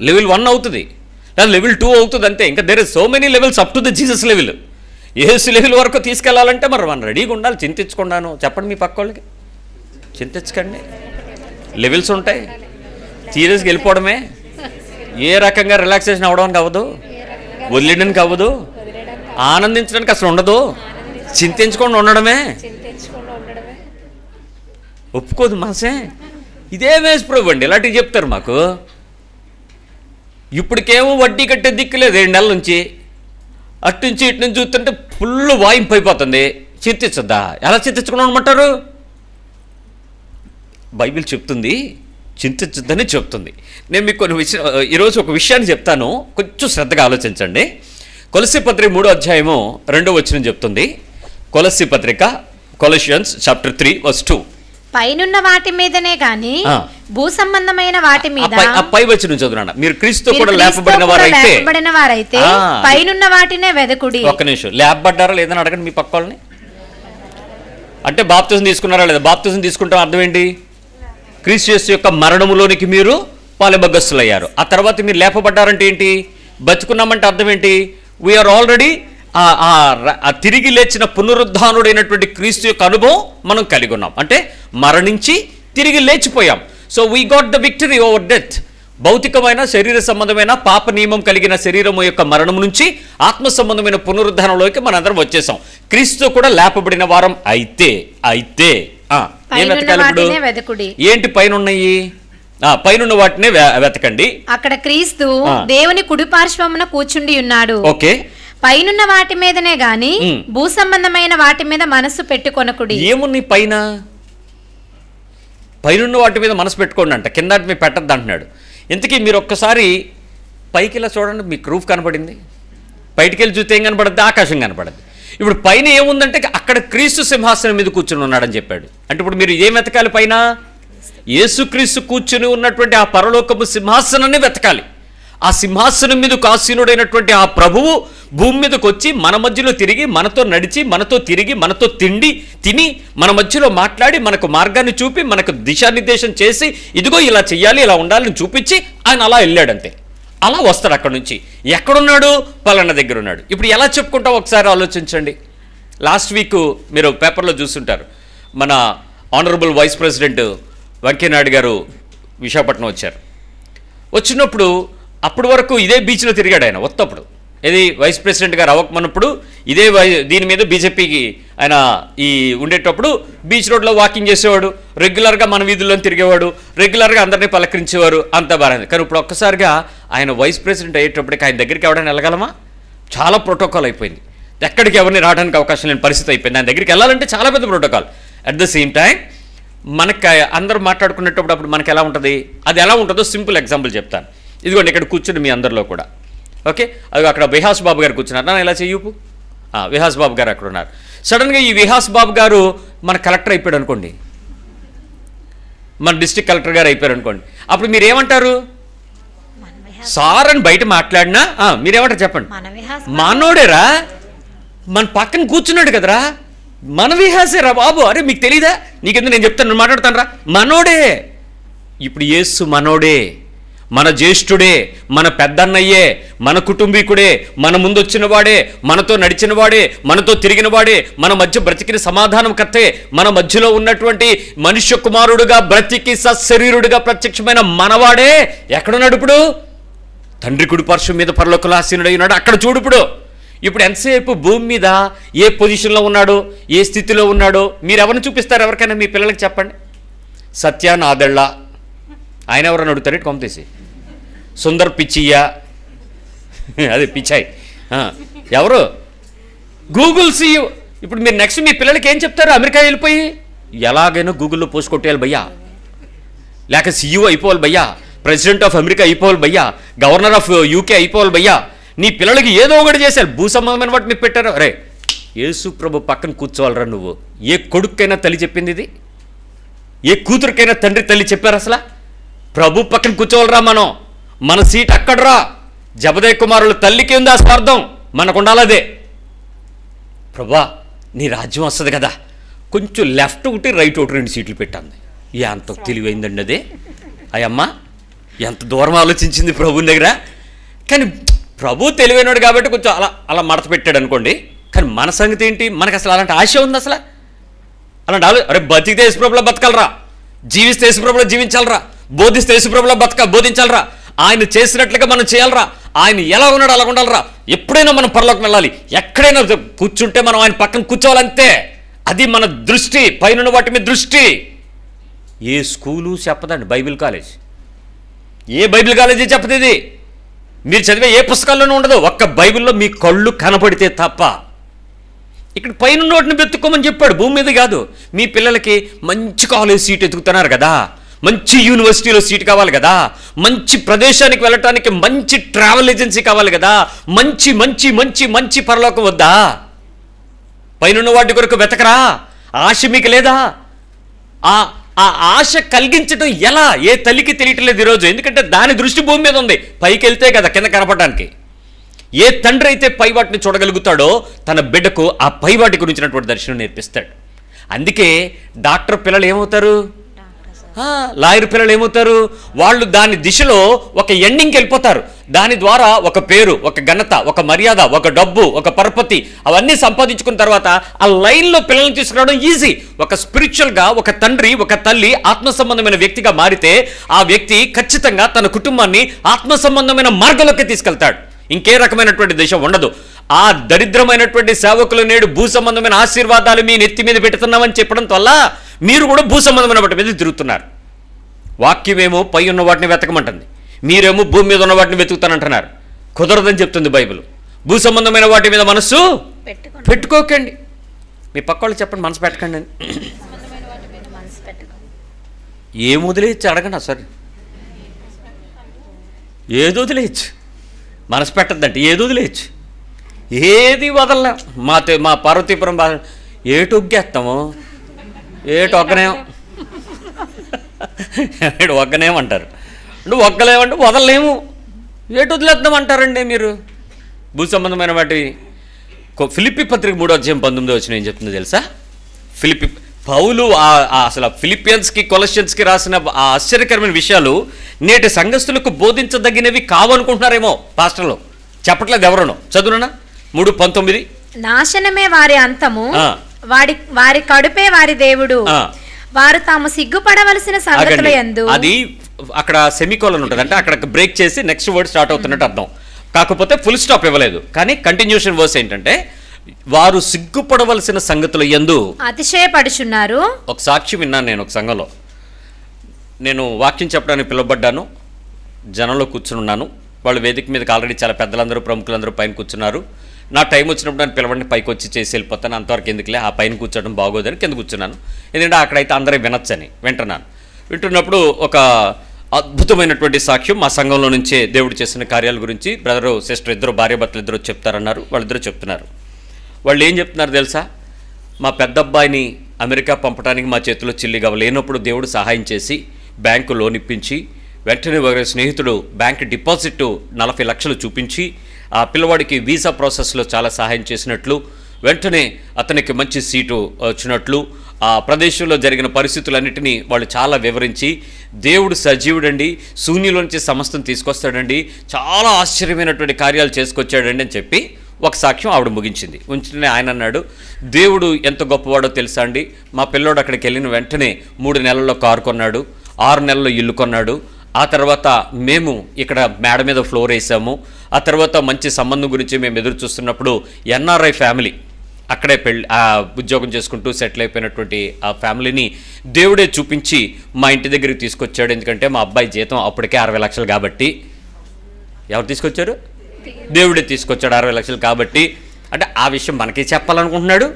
లెవెల్ వన్ అవుతుంది. లేదా లెవెల్ టూ అవుతుంది అంతే. ఇంకా there is so many levels up to the Jesus level Yesu level వరకు తీసుకెళ్ళాలంటే మరి మనం రెడీగా ఉండాలి. చింతించుకున్నాను చెప్పండి మీ పక్క వాళ్ళకి. చింతించకండి. లెవెల్స్ ఉంటాయి. సీరియస్గా వెళ్ళిపోవడమే ఏ రకంగా రిలాక్సేషన్ అవ్వడానికి అవ్వదు. వదిలేయడానికి అవ్వదు. ఆనందించడానికి అసలు ఉండదు. చింతించకుండా ఉండడమే. ఒప్పుకోదు మనసే. ఇదే వేసి ప్రభు అండి. ఇలాంటివి చెప్తారు మాకు. ఇప్పటికేమో వడ్డీ కట్టే దిక్కులేదు రెండు నెలల నుంచి. అటు నుంచి ఇటు నుంచి చూస్తుంటే ఫుల్ వాయింపు అయిపోతుంది. చింతించద్దా? ఎలా చింతించకుండా ఉండమంటారు? బైబిల్ చెప్తుంది చింతించద్దని చెప్తుంది. నేను మీకు కొన్ని విషయం ఈరోజు ఒక విషయాన్ని చెప్తాను. కొంచెం శ్రద్ధగా ఆలోచించండి. కొలసి పత్రిక మూడో అధ్యాయము రెండో వచనం చెప్తుంది. కొలసి పత్రిక Colossians chapter three verse two. పైనున్న వాటి మీదనే గాని. భూ సంబంధమైన వాటి మీద పై వచనం చదువునా మీరు క్రీస్తు కూడా లేపబడిన వారైతే లేపబడిన వారైతే. పైనున్న వాటినే వెదకుడి. ఒక్క నిమిషం. లేపబడ్డారా లేదని అడగండి మీ పక్క వాళ్ళని. అంటే బాప్తిజం తీసుకున్నారా లేదా? బాప్తిజం తీసుకుంటాం అర్థం ఏంటి? క్రీస్తు యొక్క మరణములోనికి మీరు పాలబగ్గస్తులయ్యారు ఆ తర్వాత మీరు లేపబడ్డారంటే ఏంటి? బతుకున్నామంటే అర్థం ఏంటి? వీఆర్ ఆల్రెడీ తిరిగి లేచిన పునరుద్ధానుడైనటువంటి క్రీస్తు యొక్క అనుభవం మనం కలిగి ఉన్నాం. అంటే మరణించి తిరిగి లేచిపోయాం. So we got the victory over death భౌతికమైన శరీర సంబంధమైన పాప నియమం కలిగిన శరీరము యొక్క మరణం నుంచి ఆత్మ సంబంధమైన పునరుద్ధానంలోకి మనందరం వచ్చేసాం. క్రీస్తు కూడా లేపబడిన వారం అయితే అయితే ఏం వెతకాలి ఇప్పుడు? ఏంటి పైన ఉన్నాయి ఆ, పైనున్న వాటినే వెతకండి. అక్కడ క్రీస్తు. దేవుని కుడి పార్శ్వమున కూర్చుండి ఉన్నాడు. ఓకే. పైనున్న వాటి మీదనే గాని. భూ సంబంధమైన వాటి మీద మనస్సు పెట్టుకొనకుడి. ఏమున్నాయి పైన? పైనున్న వాటి మీద మనసు పెట్టుకోండి అంట. కింద మీద పెట్టద్దు అంటున్నాడు. ఇంతకీ మీరు ఒక్కసారి పైకి ఇలా చూడండి మీకు రూఫ్ కనపడింది. బయటికి వెళ్ళి చూస్తే ఏం కనపడద్ది? ఆకాశం కనపడద్ది. ఇప్పుడు పైన ఏముందంటే అక్కడ క్రీస్తు సింహాసనం మీద కూర్చుని ఉన్నాడని చెప్పాడు. అంటే ఇప్పుడు మీరు ఏం వెతకాలి పైన? యేసుక్రీస్తు కూర్చుని ఉన్నటువంటి ఆ పరలోకపు సింహాసనాన్ని వెతకాలి. ఆ సింహాసనం మీద కాసీనుడైనటువంటి ఆ ప్రభువు భూమి మీదకి వచ్చి మన మధ్యలో తిరిగి మనతో నడిచి మనతో తిరిగి మనతో తిండి తిని మన మధ్యలో మాట్లాడి మనకు మార్గాన్ని చూపి మనకు దిశానిర్దేశం చేసి ఇదిగో ఇలా చెయ్యాలి ఇలా ఉండాలని చూపించి ఆయన అలా వెళ్ళాడంతే. అలా వస్తాడు అక్కడ నుంచి. ఎక్కడున్నాడు? పలానా దగ్గర ఉన్నాడు ఇప్పుడు ఎలా చెప్పుకుంటాం ఒకసారి ఆలోచించండి. లాస్ట్ వీక్ మీరు పేపర్లో చూస్తుంటారు మన ఆనరబుల్ వైస్ ప్రెసిడెంట్ వెంకయ్యనాయుడు గారు విశాఖపట్నం వచ్చారు. వచ్చినప్పుడు అప్పటి వరకు ఇదే బీచ్లో తిరిగాడు ఆయన ఒత్తప్పుడు. ఇది వైస్ ప్రెసిడెంట్ గారు అవ్వకమన్నప్పుడు ఇదే వై దీని మీద బీజేపీకి ఆయన ఈ ఉండేటప్పుడు బీచ్ రోడ్లో వాకింగ్ చేసేవాడు రెగ్యులర్గా మన వీధుల్లో తిరిగేవాడు రెగ్యులర్గా అందరినీ పలకరించేవారు అంత బాగుంది కానీ ఇప్పుడు ఒక్కసారిగా ఆయన వైస్ ప్రెసిడెంట్ అయ్యేటప్పటికి ఆయన దగ్గరికి ఎవడైనా వెళ్ళగలమా? చాలా ప్రోటోకాల్ అయిపోయింది. ఎక్కడికి ఎవరిని రావడానికి అవకాశం లేని పరిస్థితి అయిపోయింది. ఆయన దగ్గరికి వెళ్ళాలంటే చాలా పెద్ద protocol. At the same time మనకి అందరూ మాట్లాడుకునేటప్పుడు అప్పుడు మనకి ఎలా ఉంటుంది? అది ఎలా ఉంటుందో సింపుల్ ఎగ్జాంపుల్ చెప్తాను. ఇదిగోండి ఇక్కడ కూర్చుని మీ అందరిలో కూడా. ఓకే అది అక్కడ విహాస్ బాబు గారు కూర్చున్నారు. నన్ను ఎలా చెయ్యూపు విహాస్ బాబు గారు అక్కడ ఉన్నారు. సడన్గా ఈ విహాస్ బాబు గారు మన కలెక్టర్ అయిపోయాడు అనుకోండి. మన డిస్ట్రిక్ట్ కలెక్టర్ గారు అయిపోయారు అనుకోండి. అప్పుడు మీరు ఏమంటారు సార్ అని బయట మాట్లాడినా? మీరేమంటారు చెప్పండి. మనోడేరా? మన పక్కన కూర్చున్నాడు కదరా? మన విహాసేరా బాబు. అరే మీకు తెలీదా? నీకెందుకు నేను చెప్తాను మాట్లాడతాను రా మనోడే. ఇప్పుడు యేసు మనోడే. మన జ్యేష్ఠుడే మన పెద్దన్నయ్యే మన కుటుంబీకుడే మన ముందు వచ్చిన వాడే మనతో నడిచిన వాడే మనతో తిరిగిన వాడే మన మధ్య బ్రతికిన సమాధానం కర్తే మన మధ్యలో ఉన్నటువంటి మనుష్య కుమారుడుగా బ్రతికి సశరీరుడుగా ప్రత్యక్షమైన మనవాడే ఎక్కడున్నాడు ఇప్పుడు? తండ్రి కుడి పార్శ్వం మీద పరలోకలాసీనుడై ఉన్నాడు. అక్కడ చూడు ఇప్పుడు. ఎంతసేపు భూమి మీద ఏ పొజిషన్లో ఉన్నాడో? ఏ స్థితిలో ఉన్నాడో? మీరు ఎవరిని చూపిస్తారు? ఎవరికైనా మీ పిల్లలకి చెప్పండి. సత్య ఆదళ్ళ. ఆయన ఎవరని అడుగుతారు? కొమ్మతీసి సుందర్ పిచ్చియ్య. అదే పిచ్చాయి. ఎవరు? Google CEO. ఇప్పుడు మీరు నెక్స్ట్ మీ పిల్లలకి ఏం చెప్తారు? అమెరికా వెళ్ళిపోయి? ఎలాగైనా గూగుల్లో పోస్ట్ కొట్టేయాలి భయ్యా. లేక సీఈఓ అయిపోవాలి భయ్యా. ప్రెసిడెంట్ ఆఫ్ అమెరికా అయిపోవాలి భయ్యా. గవర్నర్ ఆఫ్ యూకే అయిపోవాలి భయ్యా. నీ పిల్లలకి ఏదో ఒకటి చేశారు. భూ సంబంధమైన వాటి మీకు పెట్టారు. అరే యేసు ప్రభు పక్కన కూర్చోవాలరా నువ్వు. ఏ కొడుక్కైనా తల్లి చెప్పింది ఇది? ఏ కూతురికైనా తండ్రి తల్లి చెప్పారు అసలు? ప్రభు పక్కన కూర్చోవాలరా మనం. మన సీట్ అక్కడరా. జబదయ్ కుమారుల తల్లికి ఉంది ఆ స్వార్థం. మనకు ఉండాలదే ప్రభా నీ రాజ్యం వస్తుంది కదా. కొంచెం లెఫ్ట్ ఒకటి రైట్ ఒకటి రెండు సీట్లు పెట్టండి. ఎంత తెలివైందండి అదే? అయ్యమ్మా ఎంత దూరం ఆలోచించింది ప్రభుని దగ్గర? కానీ ప్రభు తెలివైనడు కాబట్టి కొంచెం అలా అలా మడత పెట్టాడు అనుకోండి. కానీ మన సంగతి ఏంటి? మనకు అసలు అలాంటి ఆశ ఉంది అసలు? అలాంటి ఆలో అరే బతికితే యేసుప్రభులో బతకాలరా. జీవిస్తే యేసుప్రభులో జీవించాలరా. బోధిస్తే యేసుప్రభులో బతక బోధించాలరా. ఆయన చేసినట్లుగా మనం చేయాలరా. ఆయన ఎలా ఉన్నాడు అలా ఉండాలరా. ఎప్పుడైనా మనం పరలోకి వెళ్ళాలి. ఎక్కడైనా కూర్చుంటే మనం ఆయన పక్కన కూర్చోవాలంతే. అది మన దృష్టి పైన వాటి మీద దృష్టి. ఏ స్కూలు చెప్పదండి? Bible college. ఏ బైబిల్ కాలేజీ చెప్పదు ఇది మీరు చదివే ఏ పుస్తకాల్లోనూ ఉండదు. ఒక్క బైబిల్లో మీ కళ్ళు కనపడితే తప్ప. ఇక్కడ పైన వాటిని వెతుక్కోమని చెప్పాడు. భూమి మీద కాదు. మీ పిల్లలకి మంచి కాలేజ్ సీట్ ఎతుకుతున్నారు కదా. మంచి యూనివర్సిటీలో సీట్ కావాలి కదా. మంచి ప్రదేశానికి వెళ్ళటానికి మంచి ట్రావెల్ ఏజెన్సీ కావాలి కదా. మంచి మంచి మంచి మంచి పరలోకం వద్దా? పైన వాటి కొరకు వెతకరా? ఆశ మీకు లేదా? ఆ ఆ ఆశ కలిగించడం ఎలా? ఏ తల్లికి తెలియట్లేదు ఈరోజు. ఎందుకంటే దాని దృష్టి భూమి మీద ఉంది. పైకి వెళ్తే కదా కింద కనపడడానికి. ఏ తండ్రి అయితే పైవాటిని చూడగలుగుతాడో తన బిడ్డకు ఆ పైవాటి గురించినటువంటి దర్శనం నేర్పిస్తాడు. అందుకే డాక్టర్ పిల్లలు ఏమవుతారు? లాయర్ పిల్లలు ఏమవుతారు? వాళ్ళు దాని దిశలో ఒక ఎండింగ్కి వెళ్ళిపోతారు. దాని ద్వారా ఒక పేరు ఒక ఘనత ఒక మర్యాద ఒక డబ్బు ఒక పరపతి అవన్నీ సంపాదించుకున్న తర్వాత ఆ లైన్లో పిల్లల్ని తీసుకురావడం ఈజీ ఒక స్పిరిచువల్గా ఒక తండ్రి ఒక తల్లి ఆత్మ సంబంధమైన వ్యక్తిగా మారితే ఆ వ్యక్తి ఖచ్చితంగా తన కుటుంబాన్ని ఆత్మ సంబంధమైన మార్గంలోకి తీసుకెళ్తాడు. ఇంకే రకమైనటువంటి దిశ ఉండదు. ఆ దరిద్రమైనటువంటి సేవకులు నేడు భూ సంబంధమైన ఆశీర్వాదాలు మీ నెత్తి మీద పెడుతున్నామని చెప్పడం వల్ల మీరు కూడా భూ సంబంధమైన వాటి మీద తిరుగుతున్నారు. వాక్యమేమో పై ఉన్న వాటిని వెతకమంటుంది. మీరేమో భూమి మీద ఉన్న వాటిని వెతుకుతానంటున్నారు. కుదరదని చెప్తుంది బైబిల్. భూ సంబంధమైన వాటి మీద మనస్సు పెట్టుకోకండి. మీ పక్క వాళ్ళు చెప్పండి మనసు పెట్టకండి అని. ఏం వదిలేయచ్చు? అడగండి సార్. ఏది వదిలేయచ్చు? మనసు పెట్టద్దంటే ఏది వదిలేయచ్చు? ఏది వదలలేం మా మా పార్వతీపురం బా ఏటు ఒగ్గేస్తాము ఏటు ఒక్కనేం ఏడు ఒక్కనేమంటారు. అంటే ఒక్కలేమంటే వదలలేము. ఏటు వదిలేద్దాం అంటారండి మీరు? భూ సంబంధమైన వాటి ఫిలిప్పి పత్రిక మూడో అధ్యాయం పంతొమ్మిదో వచ్చిన ఏం చెప్తుందో తెలుసా? ఫిలిపి పౌలు అసలు ఆ ఫిలిపియన్స్కి కొలషియన్స్కి రాసిన ఆ ఆశ్చర్యకరమైన విషయాలు నేటి సంఘస్థులకు బోధించదగినవి కావనుకుంటున్నారేమో పాస్టర్లు. చెప్పట్లేదు ఎవరునో? చదువునా మూడు పంతొమ్మిది. నాశనమే వారి అంతము. ఆ. వాడి వారి కడుపే వారి దేవుడు. వారు తాము సిగ్గుపడవలసిన సంగతుల. యందు. అది అక్కడ సెమికోలన్ ఉంటుంది. అంటే అక్కడ బ్రేక్ చేసి నెక్స్ట్ వర్డ్ స్టార్ట్ అవుతున్నట్టు అర్థం. కాకపోతే ఫుల్ స్టాప్ ఇవ్వలేదు. కానీ కంటిన్యూషన్ వర్స్ ఏంటంటే వారు సిగ్గుపడవలసిన సంగతుల యందు. అతిశయపడుచున్నారు. ఒక సాక్షి విన్నాను నేను ఒక సంఘంలో. నేను వాక్యం చెప్పడానికి పిలువబడ్డాను. జనంలో కూర్చున్నాను వాళ్ళు వేదిక మీదకి ఆల్రెడీ చాలా పెద్దలందరూ ప్రముఖులందరూ పైన కూర్చున్నారు. నా టైం వచ్చినప్పుడు నన్ను పిలవండి పైకి వచ్చి చేసి వెళ్ళిపోతాను. అంతవరకు ఎందుకులే ఆ పైన కూర్చోవడం బాగోదని కింద కూర్చున్నాను. ఎందుకంటే అక్కడైతే అందరూ వినొచ్చని వింటున్నాను. వింటున్నప్పుడు ఒక అద్భుతమైనటువంటి సాక్ష్యం మా సంఘంలో నుంచే దేవుడు చేసిన కార్యాల గురించి బ్రదరు సిస్టర్ ఇద్దరు భార్యాభర్తలు ఇద్దరు చెప్తారన్నారు. వాళ్ళిద్దరు చెప్తున్నారు. వాళ్ళు ఏం చెప్తున్నారు తెలుసా? మా పెద్ద అబ్బాయిని అమెరికా పంపడానికి మా చేతిలో చిల్లిగా లేనప్పుడు దేవుడు సహాయం చేసి బ్యాంకు లోన్ ఇప్పించి వెంటనే వారి స్నేహితుడు బ్యాంక్ డిపాజిట్ నలభై లక్షలు చూపించి ఆ పిల్లవాడికి వీసా ప్రాసెస్లో చాలా సహాయం చేసినట్లు వెంటనే అతనికి మంచి సీటు వచ్చినట్లు ఆ ప్రదేశంలో జరిగిన పరిస్థితులన్నిటినీ వాళ్ళు చాలా వివరించి దేవుడు సజీవుడండి శూన్యులోంచి సమస్తం తీసుకొస్తాడండి చాలా ఆశ్చర్యమైనటువంటి కార్యాలు చేసుకొచ్చాడండి అని చెప్పి ఒక సాక్ష్యం ఆవిడ ముగించింది. ఉంచునే ఆయన అన్నాడు దేవుడు ఎంత గొప్పవాడో తెలుసా అండి? మా పిల్లోడు అక్కడికి వెళ్ళిన వెంటనే మూడు నెలల్లో కారు కొన్నాడు ఆరు నెలల్లో ఇల్లు కొన్నాడు ఆ తర్వాత మేము ఇక్కడ మేడ మీద ఫ్లోర్ వేసాము. ఆ తర్వాత మంచి సంబంధం గురించి మేము ఎదురు చూస్తున్నప్పుడు ఎన్ఆర్ఐ ఫ్యామిలీ అక్కడే పెళ్ళి ఉద్యోగం చేసుకుంటూ సెటిల్ అయిపోయినటువంటి ఆ ఫ్యామిలీని దేవుడే చూపించి మా ఇంటి దగ్గరికి తీసుకొచ్చాడు. ఎందుకంటే మా అబ్బాయి జీతం అప్పటికే అరవై లక్షలు కాబట్టి. ఎవరు తీసుకొచ్చారు? దేవుడే తీసుకొచ్చాడు అరవై లక్షలు కాబట్టి. అంటే ఆ విషయం మనకే చెప్పాలనుకుంటున్నాడు.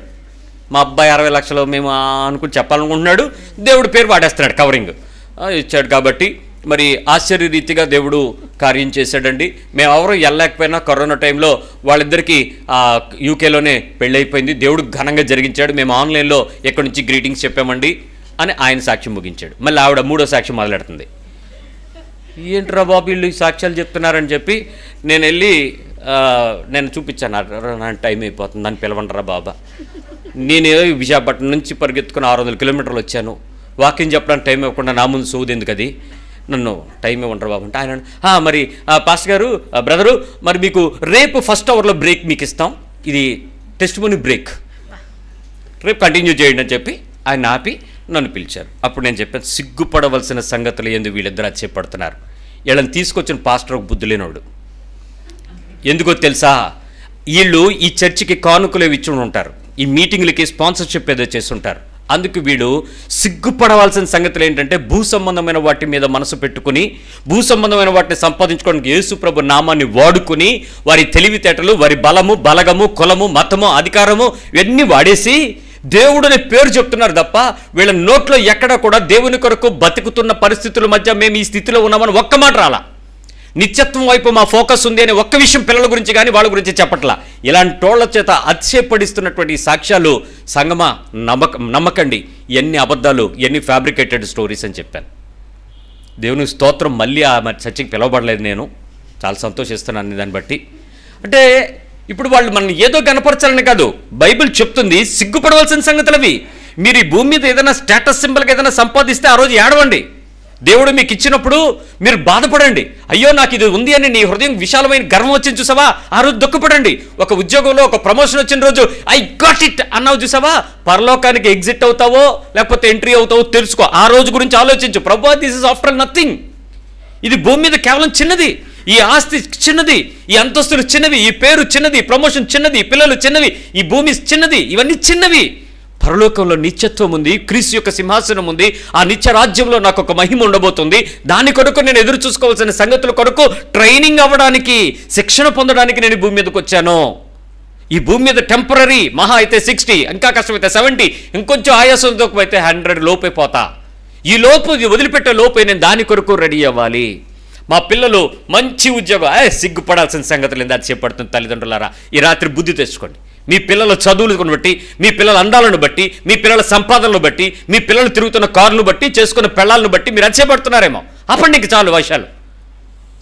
మా అబ్బాయి అరవై లక్షలు మేము అనుకుని చెప్పాలనుకుంటున్నాడు. దేవుడు పేరు వాడేస్తున్నాడు కవరింగ్. ఇచ్చాడు కాబట్టి మరి ఆశ్చర్య రీతిగా దేవుడు కార్యం చేశాడండి. మేము ఎవరు వెళ్ళలేకపోయినా కరోనా టైంలో వాళ్ళిద్దరికీ యూకేలోనే పెళ్ళైపోయింది. దేవుడు ఘనంగా జరిగించాడు. మేము ఆన్లైన్లో ఎక్కడి నుంచి గ్రీటింగ్స్ చెప్పామండి అని ఆయన సాక్ష్యం ముగించాడు. మళ్ళీ ఆవిడ మూడో సాక్ష్యం మొదలెడుతుంది. ఏంట్రా బాబు వీళ్ళు సాక్ష్యాలు చెప్తున్నారని చెప్పి నేను వెళ్ళి నేను చూపించాను. నా టైం అయిపోతుంది. అని పిలవండిరా బాబా. నేను విశాఖపట్నం నుంచి పరిగెత్తుకుని ఆరు వందల కిలోమీటర్లు వచ్చాను. వాకింగ్ చెప్పడానికి టైం ఇవ్వకుండా నా ముందు సోది ఎందుకు అది? నన్ను టైం ఇవ్వంటారు బాబు అంటే ఆయన మరి పాస్టర్ గారు ఆ, బ్రదరు మరి మీకు రేపు ఫస్ట్ అవర్లో బ్రేక్ మీకు ఇస్తాం. ఇది టెస్ట్ మనీ బ్రేక్ రేపు కంటిన్యూ చేయండి అని చెప్పి ఆయన ఆపి నన్ను పిలిచారు. అప్పుడు నేను చెప్పాను సిగ్గుపడవలసిన సంగతులు ఎందుకు వీళ్ళిద్దరు అచ్చేపడుతున్నారు వీళ్ళని తీసుకొచ్చిన పాస్టర్ ఒక బుద్ధి లేనోడు. ఎందుకో తెలుసా? వీళ్ళు ఈ చర్చికి కానుకలు ఇచ్చి ఉంటారు. ఈ మీటింగ్లకి స్పాన్సర్షిప్ ఏదో చేస్తుంటారు అందుకు వీడు సిగ్గుపడవలసిన సంగతులు ఏంటంటే భూ సంబంధమైన వాటి మీద మనసు పెట్టుకుని భూ సంబంధమైన వాటిని సంపాదించుకోవడానికి యేసుప్రభు నామాన్ని వాడుకుని వారి తెలివితేటలు వారి బలము బలగము కులము మతము అధికారము ఇవన్నీ వాడేసి దేవుడు అనే పేరు చెప్తున్నారు తప్ప వీళ్ళ నోట్లో ఎక్కడ కూడా దేవుని కొరకు బతుకుతున్న పరిస్థితుల మధ్య మేము ఈ స్థితిలో ఉన్నామని ఒక్క మాట రాలా. నిత్యత్వం వైపు మా ఫోకస్ ఉంది అనే ఒక్క విషయం పిల్లల గురించి కానీ వాళ్ళ గురించి చెప్పట్లా. ఇలాంటి టోళ్ళ చేత అతిశయపడిస్తున్నటువంటి సాక్ష్యాలు సంగమా నమ్మక నమ్మకండి. ఎన్ని అబద్ధాలు ఎన్ని ఫ్యాబ్రికేటెడ్ స్టోరీస్ అని చెప్పాను. దేవుని స్తోత్రం. మళ్ళీ ఆ మరి చర్చికి పిలవబడలేదు నేను. చాలా సంతోషిస్తున్నాను దాన్ని బట్టి. అంటే ఇప్పుడు వాళ్ళు మనం ఏదో కనపరచాలని కాదు. బైబిల్ చెప్తుంది సిగ్గుపడవలసిన సంగతులు అవి మీరు ఈ భూమి మీద ఏదైనా స్టేటస్ సింబల్కి ఏదైనా సంపాదిస్తే ఆ రోజు ఏడవండి. దేవుడు మీకు ఇచ్చినప్పుడు మీరు బాధపడండి. అయ్యో నాకు ఇది ఉంది అని నీ హృదయం విశాలమైన గర్వం వచ్చింది చూసావా? ఆ రోజు దుఃఖపడండి. ఒక ఉద్యోగంలో ఒక ప్రమోషన్ వచ్చిన రోజు ఐ గాట్ ఇట్ అన్నావు చూసావా? పరలోకానికి ఎగ్జిట్ అవుతావో లేకపోతే ఎంట్రీ అవుతావో తెలుసుకో. ఆ రోజు గురించి ఆలోచించు. ప్రభు దిస్ ఇస్ ఆఫ్టర్ నథింగ్ ఇది భూమి మీద కేవలం చిన్నది. ఈ ఆస్తి చిన్నది. ఈ అంతస్తులు చిన్నవి. ఈ పేరు చిన్నది. ఈ ప్రమోషన్ చిన్నది. ఈ పిల్లలు చిన్నవి. ఈ భూమి చిన్నది. ఇవన్నీ చిన్నవి. పరలోకంలో నిత్యత్వం ఉంది క్రీస్తు యొక్క సింహాసనం ఉంది ఆ నిత్య రాజ్యంలో నాకు ఒక మహిమ ఉండబోతుంది. దాని కొరకు నేను ఎదురు చూసుకోవాల్సిన సంగతుల కొరకు ట్రైనింగ్ అవ్వడానికి శిక్షణ పొందడానికి నేను భూమి మీదకి వచ్చాను. ఈ భూమి మీద టెంపరీ మహా అయితే సిక్స్టీ ఇంకా కష్టమైతే సెవెంటీ ఇంకొంచెం ఆయాసంతో అయితే హండ్రెడ్ లోపైపోతా ఈ లోపు వదిలిపెట్టే లోపే నేను దాని కొరకు రెడీ అవ్వాలి. మా పిల్లలు మంచి ఉద్యోగం ఏ సిగ్గుపడాల్సిన సంగతులు ఏంది అది చేపడుతుంది తల్లిదండ్రులారా? ఈ రాత్రి బుద్ధి తెచ్చుకోండి. మీ పిల్లల చదువులను బట్టి మీ పిల్లల అందాలను బట్టి మీ పిల్లల సంపాదనలు బట్టి మీ పిల్లలు తిరుగుతున్న కారును బట్టి చేసుకున్న పెళ్ళాలను బట్టి మీరు అచ్చేపడుతున్నారేమో అప్పటి ఇంక చాలు వైశాలు.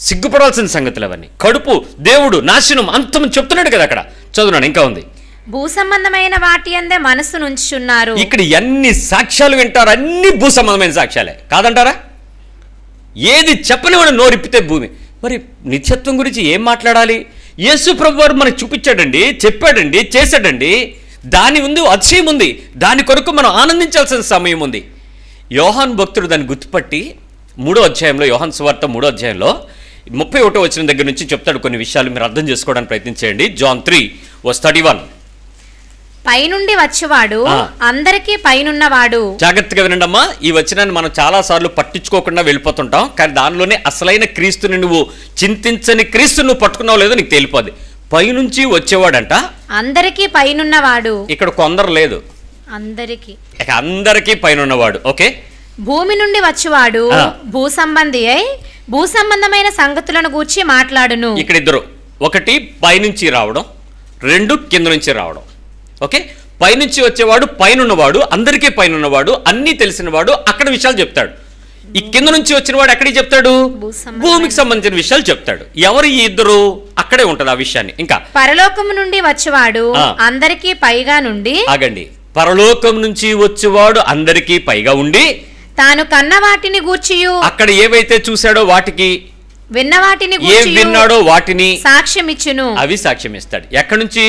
సిగ్గుపడాల్సిన సంగతులు అవన్నీ. కడుపు దేవుడు నాశనం అంతం చెప్తున్నాడు కదా అక్కడ. చదువునాను ఇంకా ఉంది. భూ సంబంధమైన వాటి అందే మనస్సు నుంచున్నారు. ఇక్కడ ఎన్ని సాక్ష్యాలు వింటారు? అన్ని భూ సంబంధమైన సాక్ష్యాలే. కాదంటారా? ఏది చెప్పని వాడు నోరిప్పితే భూమి. మరి నిత్యత్వం గురించి ఏం మాట్లాడాలి? యేసు ప్రభు వారు మనకు చూపించాడండి చెప్పాడండి చేశాడండి. దాని ముందు అతిశయం ఉంది. దాని కొరకు మనం ఆనందించాల్సిన సమయం ఉంది. యోహాన్ భక్తుడు దాన్ని గుర్తుపట్టి మూడో అధ్యాయంలో యోహన్ సువార్త మూడో అధ్యాయంలో ముప్పై ఒకటో వచ్చిన దగ్గర నుంచి చెప్తాడు కొన్ని విషయాలు మీరు అర్థం చేసుకోవడానికి ప్రయత్నించేయండి. John three verse thirty one. పైనుండి వచ్చేవాడు. అందరికీ పైనున్నవాడు. జాగ్రత్తగా వినండమ్మా ఈ వచనాన్ని మనం చాలాసార్లు పట్టించుకోకుండా వెళ్ళిపోతుంటాం కానీ దానిలోనే అసలైన క్రీస్తుని నువ్వు చింతించని క్రీస్తు నువ్వు పట్టుకున్నావు లేదో నీకు తెలిపోద్ది. పైనుంచి వచ్చేవాడంట. అందరికీ పైనున్నవాడు. ఇక్కడ కొందరు లేదు. అందరికీ. అందరికీ పైన ఉన్నవాడు ఓకే? భూమి నుండి వచ్చేవాడు. భూ సంబంధి అయి భూ సంబంధమైన సంగతులను గూర్చి మాట్లాడును. ఇక్కడ ఇద్దరు. ఒకటి పైనుంచి రావడం రెండు కింద నుంచి రావడం. ఓకే? పైనుంచి వచ్చేవాడు పైన ఉన్నవాడు అందరికీ పైన ఉన్నవాడు అన్నీ తెలిసినవాడు అక్కడ విషయాలు చెప్తాడు. ఈ కింద నుంచి వచ్చినవాడు ఎక్కడికి చెప్తాడు? భూమికి సంబంధించిన విషయాలు చెప్తాడు. ఎవరు ఈ ఇద్దరు? అక్కడే ఉంటుంది ఆ విషయాన్ని. ఇంకా పరలోకము నుండి వచ్చేవాడు. అందరికీ పైగా నుండి ఆగండి. పరలోకం నుంచి వచ్చేవాడు అందరికీ పైగా ఉండి తాను కన్న వాటిని గూర్చియు. అక్కడ ఏవైతే చూశాడో వాటికి విన్న వాటిని ఏం విన్నాడో వాటిని సాక్ష్యమిచ్చును. అవి సాక్ష్యం ఇస్తాడు ఎక్కడి నుంచి?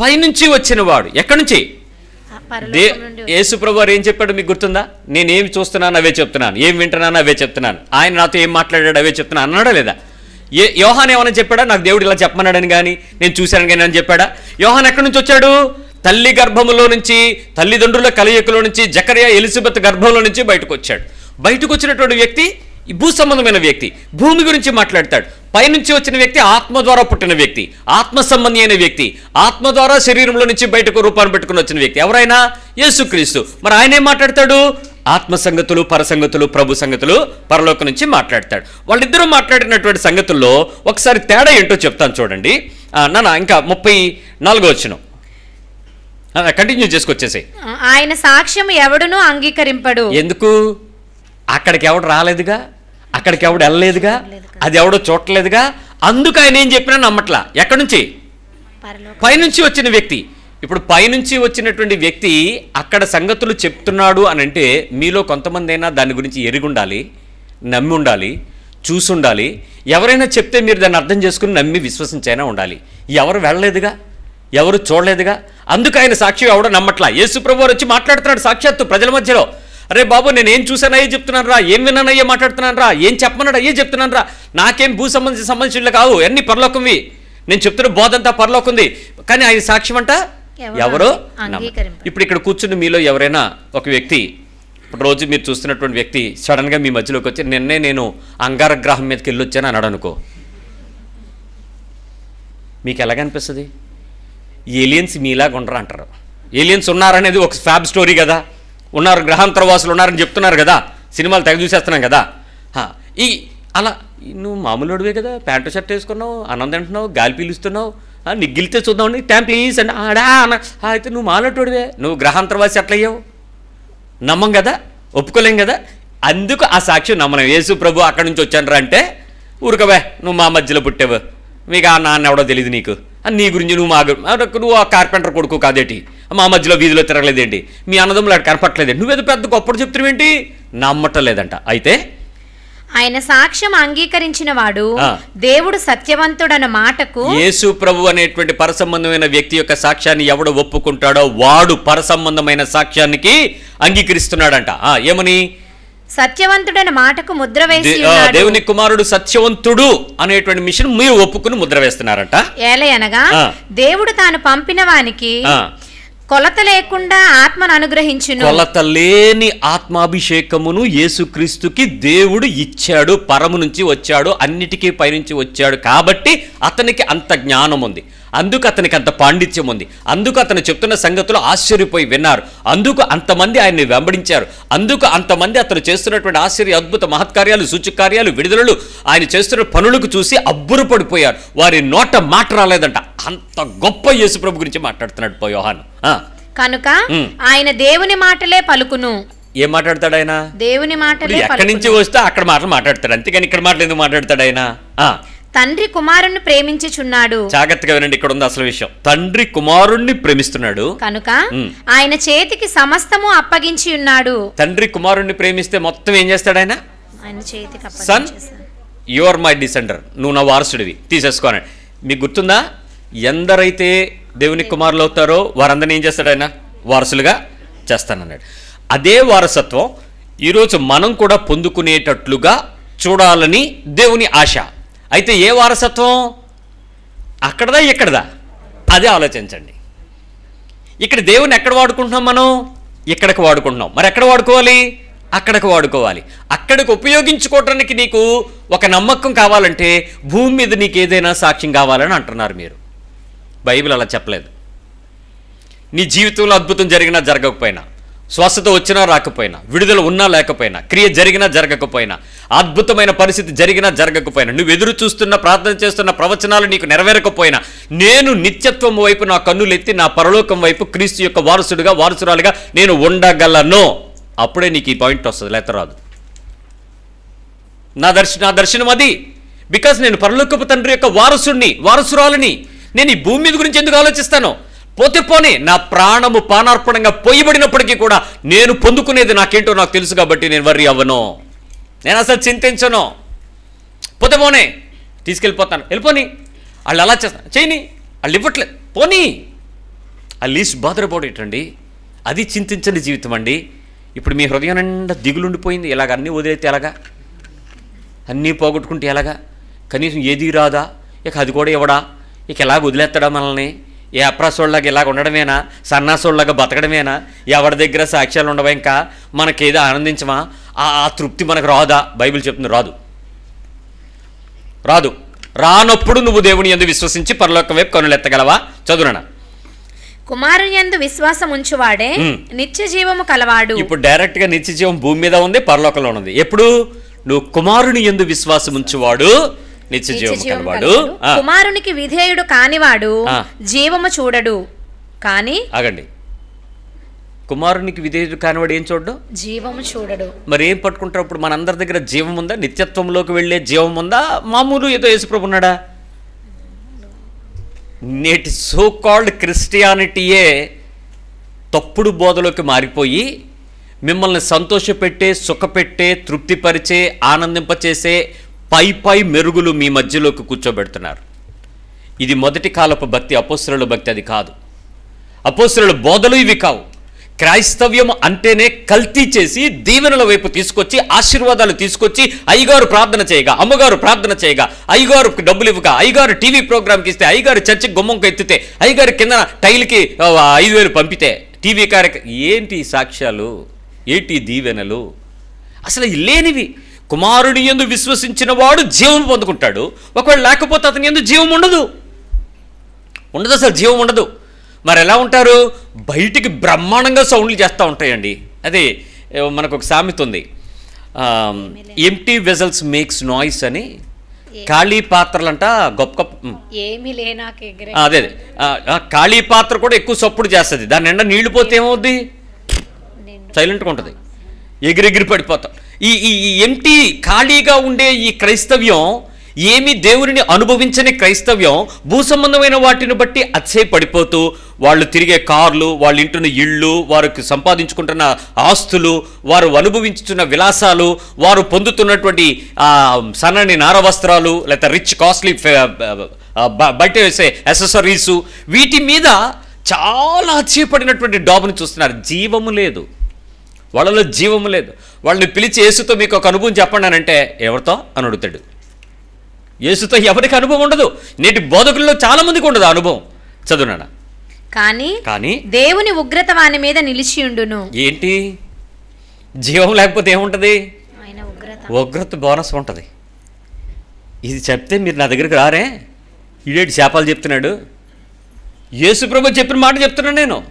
పైనుంచి వచ్చినవాడు. ఎక్కడి నుంచి? దే యేసుప్రభు వారు ఏం చెప్పాడు మీకు గుర్తుందా? నేనేమి చూస్తున్నాను అవే చెప్తున్నాను. ఏం వింటున్నాను అవే చెప్తున్నాను. ఆయన నాతో ఏం మాట్లాడాడు అవే చెప్తున్నాను అన్నాడా లేదా? ఏ యోహాన్ ఏమైనా చెప్పాడా? నాకు దేవుడు ఇలా చెప్పమన్నాడని కానీ నేను చూశాను కానీ అని చెప్పాడా? యోహాన్ ఎక్కడి నుంచి వచ్చాడు? తల్లి గర్భములో నుంచి తల్లిదండ్రుల కలయికలో నుంచి జకరియా ఎలిజబెత్ గర్భంలో నుంచి బయటకు వచ్చాడు. బయటకు వచ్చినటువంటి వ్యక్తి భూ సంబంధమైన వ్యక్తి భూమి గురించి మాట్లాడతాడు. పైనుంచి వచ్చిన వ్యక్తి ఆత్మ ద్వారా పుట్టిన వ్యక్తి. ఆత్మ సంబంధి అయిన వ్యక్తి. ఆత్మ ద్వారా శరీరంలో నుంచి బయటకు రూపాన్ని పెట్టుకుని వచ్చిన వ్యక్తి. ఎవరైనా? యేసుక్రీస్తు. మరి ఆయన ఏం మాట్లాడతాడు? ఆత్మ సంగతులు పరసంగతులు ప్రభు సంగతులు పరలోకం నుంచి మాట్లాడతాడు. వాళ్ళిద్దరూ మాట్లాడినటువంటి సంగతుల్లో ఒకసారి తేడా ఏంటో చెప్తాను చూడండి. నాన్న ఇంకా ముప్పై నాలుగో వచ్చిన కంటిన్యూ చేసుకొచ్చేసాయి. ఆయన సాక్ష్యం ఎవడునూ అంగీకరింపడు. ఎందుకు? అక్కడికి ఎవడు రాలేదుగా? అక్కడికి ఎవడు వెళ్ళలేదుగా. అది ఎవడో చూడలేదుగా అందుకు ఆయన ఏం చెప్పినా నమ్మట్లా. ఎక్కడి నుంచి? పైనుంచి వచ్చిన వ్యక్తి. ఇప్పుడు పైనుంచి వచ్చినటువంటి వ్యక్తి అక్కడ సంగతులు చెప్తున్నాడు అని అంటే మీలో కొంతమంది అయినా దాని గురించి ఎరిగి ఉండాలి నమ్మి ఉండాలి చూసి ఉండాలి ఎవరైనా చెప్తే మీరు దాన్ని అర్థం చేసుకుని నమ్మి విశ్వసించైనా ఉండాలి. ఎవరు వెళ్ళలేదుగా? ఎవరు చూడలేదుగా? అందుకు ఆయన సాక్షి ఎవడో నమ్మట్లా. యేసుప్రభు వారు వచ్చి మాట్లాడుతున్నాడు సాక్షాత్తు ప్రజల మధ్యలో. అరే బాబు నేను ఏం చూసాను అయ్యే చెప్తున్నాను రా ఏం విన్నాను అయ్యే మాట్లాడుతున్నాను రా ఏం చెప్పమన్నాడు అయ్యే చెప్తున్నాను రా నాకేం భూ సంబంధించిన సంబంధించిన కావు. అన్ని పరలోకంవి నేను చెప్తున్న బోధంతా పరలోకంది కానీ ఆయన సాక్ష్యం అంట? ఎవరో. ఇప్పుడు ఇక్కడ కూర్చుని మీలో ఎవరైనా ఒక వ్యక్తి ఇప్పుడు రోజు మీరు చూస్తున్నటువంటి వ్యక్తి సడన్గా మీ మధ్యలోకి వచ్చి నిన్నే నేను అంగారగ్రహం మీదకి వెళ్ళొచ్చాను అన్నాడు అనుకో మీకు ఎలాగనిపిస్తుంది ఏలియన్స్ మీలాగా ఉండరు అంటారు. ఏలియన్స్ ఉన్నారనేది ఒక ఫ్యాబ్ స్టోరీ కదా. ఉన్నారు గ్రహాంతరవాసులు ఉన్నారని చెప్తున్నారు కదా. సినిమాలు తెగ చూసేస్తున్నాం కదా. ఈ అలా నువ్వు మామూలుడివే కదా. ప్యాంటు షర్ట్ వేసుకున్నావు అన్నం తింటున్నావు గాలి పీలుస్తున్నావు ఆ, నీకు గెలితే చూద్దామండి టైం ప్లీజ్ అండి ఆడా అన్న అయితే నువ్వు మాలటోడివే నువ్వు గ్రహాంతరవాసి ఎట్లయ్యావు నమ్మం కదా? ఒప్పుకోలేం కదా? అందుకు ఆ సాక్ష్యం నమ్మలేం. యేసు ప్రభు అక్కడి నుంచి వచ్చానరా అంటే ఊరుకవే నువ్వు మా మధ్యలో పుట్టావు. మీకు ఆ నాన్న ఎవడో తెలియదు నీకు. అని నీ గురించి నువ్వు మా నువ్వు ఆ కార్పెంటర్ కొడుకు కాదేటి? మా మధ్యలో వీధిలో తిరగలేదేంటి? మీ అన్నదమ్ములు అక్కడ కనపట్లేదేంటి నువ్వేదో పెద్ద గొప్పడు చెప్తున్నావేంటి? నమ్మటం లేదంట అయితే? ఆయన సాక్ష్యం అంగీకరించిన వాడు. దేవుడు సత్యవంతుడన్న మాటకు యేసు ప్రభు అనేటువంటి పరసంబంధమైన వ్యక్తి యొక్క సాక్ష్యాన్ని ఎవడు ఒప్పుకుంటాడో వాడు పరసంబంధమైన సాక్ష్యానికి అంగీకరిస్తున్నాడంట. ఆ, ఏమని? సత్యవంతుడన్న మాటకు ముద్ర వేసి దేవుని కుమారుడు సత్యవంతుడు అనేటువంటి మిషన్ మీరు ఒప్పుకుని ముద్ర వేస్తున్నారట. ఏలయనగా. దేవుడు తాను పంపిన వానికి కొలత లేకుండా ఆత్మను అనుగ్రహించును. కొలత లేని ఆత్మాభిషేకమును యేసుక్రీస్తుకి దేవుడు ఇచ్చాడు. పరము నుంచి వచ్చాడు. అన్నిటికీ పైనుంచి వచ్చాడు. కాబట్టి అతనికి అంత జ్ఞానం ఉంది అందుకు అతనికి అంత పాండిత్యం ఉంది. అందుకు అతను చెప్తున్న సంగతులు ఆశ్చర్యపోయి విన్నారు. అందుకు అంతమంది ఆయన్ని వెంబడించారు. అందుకు అంతమంది అతను చేస్తున్నటువంటి ఆశ్చర్య అద్భుత మహత్కార్యాలు సూచకార్యాలు విడుదలలు ఆయన చేస్తున్న పనులకు చూసి అబ్బురపడిపోయారు. వారి నోట మాట రాలేదంట. అంత గొప్ప యేసుప్రభు గురించి మాట్లాడుతున్నాడు పో యోహాను. ఆ, కనుక. ఆయన దేవుని మాటలే పలుకును. ఏం మాట్లాడతాడు ఆయన? దేవుని మాటలే ఎక్కడి నుంచి వస్తే అక్కడ మాటలు మాట్లాడతాడు. అంతేగాని ఇక్కడ మాటలు ఎందుకు మాట్లాడతాడు ఆయన? తండ్రి కుమారుణ్ణి ప్రేమించుచున్నాడు. జాగ్రత్తగా వినండి ఇక్కడ ఉంది అసలు విషయం. తండ్రి కుమారుణ్ణి ప్రేమిస్తున్నాడు. కనుక. ఆయన చేతికి సమస్తము అప్పగించి ఉన్నాడు. తండ్రి కుమారుణ్ణి ప్రేమిస్తే మొత్తం ఏం చేస్తాడు ఆయన? ఆయన చేతికి son you are my descender నువ్వు నా వారసుడివి. తీసేసుకోని మీకు గుర్తుందా? ఎందరైతే దేవుని కుమారులు అవుతారో వారందరినీ ఏం చేస్తాడు ఆయన? వారసులుగా చేస్తానన్నాడు. అదే వారసత్వం ఈరోజు మనం కూడా పొందుకునేటట్లుగా చూడాలని దేవుని ఆశ. అయితే ఏ వారసత్వం? అక్కడదా ఇక్కడదా? అదే ఆలోచించండి. ఇక్కడ దేవుని ఎక్కడ వాడుకుంటున్నాం మనం? ఇక్కడికి వాడుకుంటున్నాం. మరి ఎక్కడ వాడుకోవాలి? అక్కడికి వాడుకోవాలి. అక్కడికి ఉపయోగించుకోవడానికి నీకు ఒక నమ్మకం కావాలంటే భూమి మీద నీకు ఏదైనా సాక్ష్యం కావాలని అంటున్నారు మీరు. బైబిల్ అలా చెప్పలేదు. నీ జీవితంలో అద్భుతం జరిగినా జరగకపోయినా. స్వస్థత వచ్చినా రాకపోయినా విడుదల ఉన్నా లేకపోయినా క్రియ జరిగినా జరగకపోయినా అద్భుతమైన పరిస్థితి జరిగినా జరగకపోయినా నువ్వు ఎదురు చూస్తున్న ప్రార్థన చేస్తున్న ప్రవచనాలు నీకు నెరవేరకపోయినా నేను నిత్యత్వం వైపు నా కన్నులెత్తి నా పరలోకం వైపు క్రీస్తు యొక్క వారసుడిగా వారసురాలిగా నేను ఉండగలను. అప్పుడే నీకు ఈ పాయింట్ వస్తుంది లేతరాదు రాదు. నా దర్శన నా దర్శనం అది. బికాస్ నేను పరలోకపు తండ్రి యొక్క వారసుడిని వారసురాలని నేను ఈ భూమి మీద గురించి ఎందుకు ఆలోచిస్తాను? పోతే పోనీ నా ప్రాణము పానార్పణంగా పోయబడినప్పటికీ కూడా నేను పొందుకునేది నాకేంటో నాకు తెలుసు కాబట్టి నేను వర్రీ అవ్వను. నేను అసలు చింతించను. పోతే పోనే తీసుకెళ్ళిపోతాను. వెళ్ళిపోని. వాళ్ళు అలా చేస్తాను చేయని వాళ్ళు ఇవ్వట్లేదు పోనీ. ఆ లీస్ట్ బాధపడేటండి. అది చింతించని జీవితం అండి. ఇప్పుడు మీ హృదయం నిండా దిగులుండిపోయింది. ఇలాగ అన్నీ వదిలేతే ఎలాగా? అన్నీ పోగొట్టుకుంటే ఎలాగా? కనీసం ఏది రాదా? ఇక అది కూడా ఇవ్వడా? ఇక ఎలాగ వదిలేస్తాడా మనల్ని? ఏ అప్రాసోళ్ళగా ఇలాగ ఉండడమేనా? సన్నాసోళ్ళగా బతకడమేనా? ఎవరి దగ్గర సాక్ష్యాలు ఉండవా ఇంకా? మనకేదో ఆనందించమా? ఆ ఆ తృప్తి మనకు రాదా? బైబిల్ చెప్తుంది రాదు. రాదు. రానప్పుడు నువ్వు దేవుని ఎందు విశ్వసించి పరలోకం వైపు కనులెత్తగలవా చదువునా కుమారుని యందు విశ్వాసం ఉంచువాడే. నిత్య జీవము కలవాడు. ఇప్పుడు డైరెక్ట్గా నిత్య జీవం భూమి మీద ఉంది పరలోకంలో ఉంది. ఎప్పుడు? నువ్వు కుమారుని ఎందు విశ్వాసం ఉంచువాడు నిత్య నిత్య జీవం జీవము కలవాడు. కుమారునికి విధేయుడు కానివాడు. జీవము చూడడు. కానీ ఆగండి. కుమారునికి విధేయుడు కానివాడు ఏం చూడడం? జీవము చూడడు. మరి ఏం పట్టుకుంటారు? ఇప్పుడు మనందరి దగ్గర జీవం ఉందా? నిత్యత్వంలోకి వెళ్ళే జీవం ఉందా? మామూలు ఏదో యేసుప్రభు ఉన్నాడా? నేటి సో కాల్డ్ క్రిస్టియానిటీయే తప్పుడు బోధలోకి మారిపోయి మిమ్మల్ని సంతోషపెట్టే సుఖపెట్టే తృప్తిపరిచే ఆనందింపచేసే పై పై మెరుగులు మీ మధ్యలోకి కూర్చోబెడుతున్నారు. ఇది మొదటి కాలపు భక్తి అపోస్తుల భక్తి అది కాదు. అపోస్తుల బోధలు ఇవి కావు. క్రైస్తవ్యం అంటేనే కల్తీ చేసి దీవెనల వైపు తీసుకొచ్చి ఆశీర్వాదాలు తీసుకొచ్చి అయ్యగారు ప్రార్థన చేయగా అమ్మగారు ప్రార్థన చేయగా అయ్యగారు డబ్బులు ఇవ్వగా అయ్యగారు టీవీ ప్రోగ్రామ్కి ఇస్తే అయ్యగారు చర్చికి గుమ్మంకి ఎత్తితే అయ్యగారు కింద టైల్కి ఐదు వేలు పంపితే టీవీ కార్యక్రమం ఏంటి సాక్ష్యాలు? ఏంటి దీవెనలు? అసలు లేనివి. కుమారుడి ఎందు విశ్వసించిన వాడు జీవం పొందుకుంటాడు. ఒకవేళ లేకపోతే అతని ఎందు జీవం ఉండదు. ఉండదు అసలు జీవం ఉండదు. మరి ఎలా ఉంటారు? బయటికి బ్రహ్మాండంగా సౌండ్లు చేస్తూ ఉంటాయండి. అదే మనకు ఒక సామెత ఉంది. ఎంటీ వెజల్స్ మేక్స్ నాయిస్ అని. ఖాళీ పాత్రలంట గొప్ప గొప్ప ఏమీ అదే ఖాళీ పాత్ర కూడా ఎక్కువ సప్పుడు చేస్తుంది. దాని నిండా నీళ్ళు పోతే ఏమవుద్ది? సైలెంట్గా ఉంటుంది. ఎగిరెగిరి పడిపోతాం. ఈ ఈ ఎంటీ ఖాళీగా ఉండే ఈ క్రైస్తవ్యం ఏమి దేవుని అనుభవించని క్రైస్తవ్యం భూ సంబంధమైన వాటిని బట్టి అచ్చే పడిపోతూ వాళ్ళు తిరిగే కార్లు వాళ్ళు ఇంటున్న ఇళ్ళు వారికి సంపాదించుకుంటున్న ఆస్తులు వారు అనుభవించుతున్న విలాసాలు వారు పొందుతున్నటువంటి సన్నని నార వస్త్రాలు లేకపోతే రిచ్ కాస్ట్లీ బయట వేసే అసెసరీసు వీటి మీద చాలా ఆశ్చర్యపడినటువంటి డాబుని చూస్తున్నారు. జీవము లేదు. వాళ్ళలో జీవము లేదు. వాళ్ళని పిలిచి యేసుతో మీకు ఒక అనుభవం చెప్పండి అని అంటే ఎవరితో? అని అడుగుతాడు. యేసుతో ఎవరికి అనుభవం ఉండదు. నేటి బోధకుల్లో చాలా మందికి ఉండదు ఆ అనుభవం. చదువునాడా కానీ కానీ దేవుని ఉగ్రత వాని మీద నిలిచియుండును ఏంటి? జీవం లేకపోతే ఏముంటుంది? ఉగ్రత. ఉగ్రత బోనస్ ఉంటుంది. ఇది చెప్తే మీరు నా దగ్గరికి రారే. ఈడేటి శాపాలు చెప్తున్నాడు? యేసు ప్రభు చెప్పిన మాట చెప్తున్నాను నేను.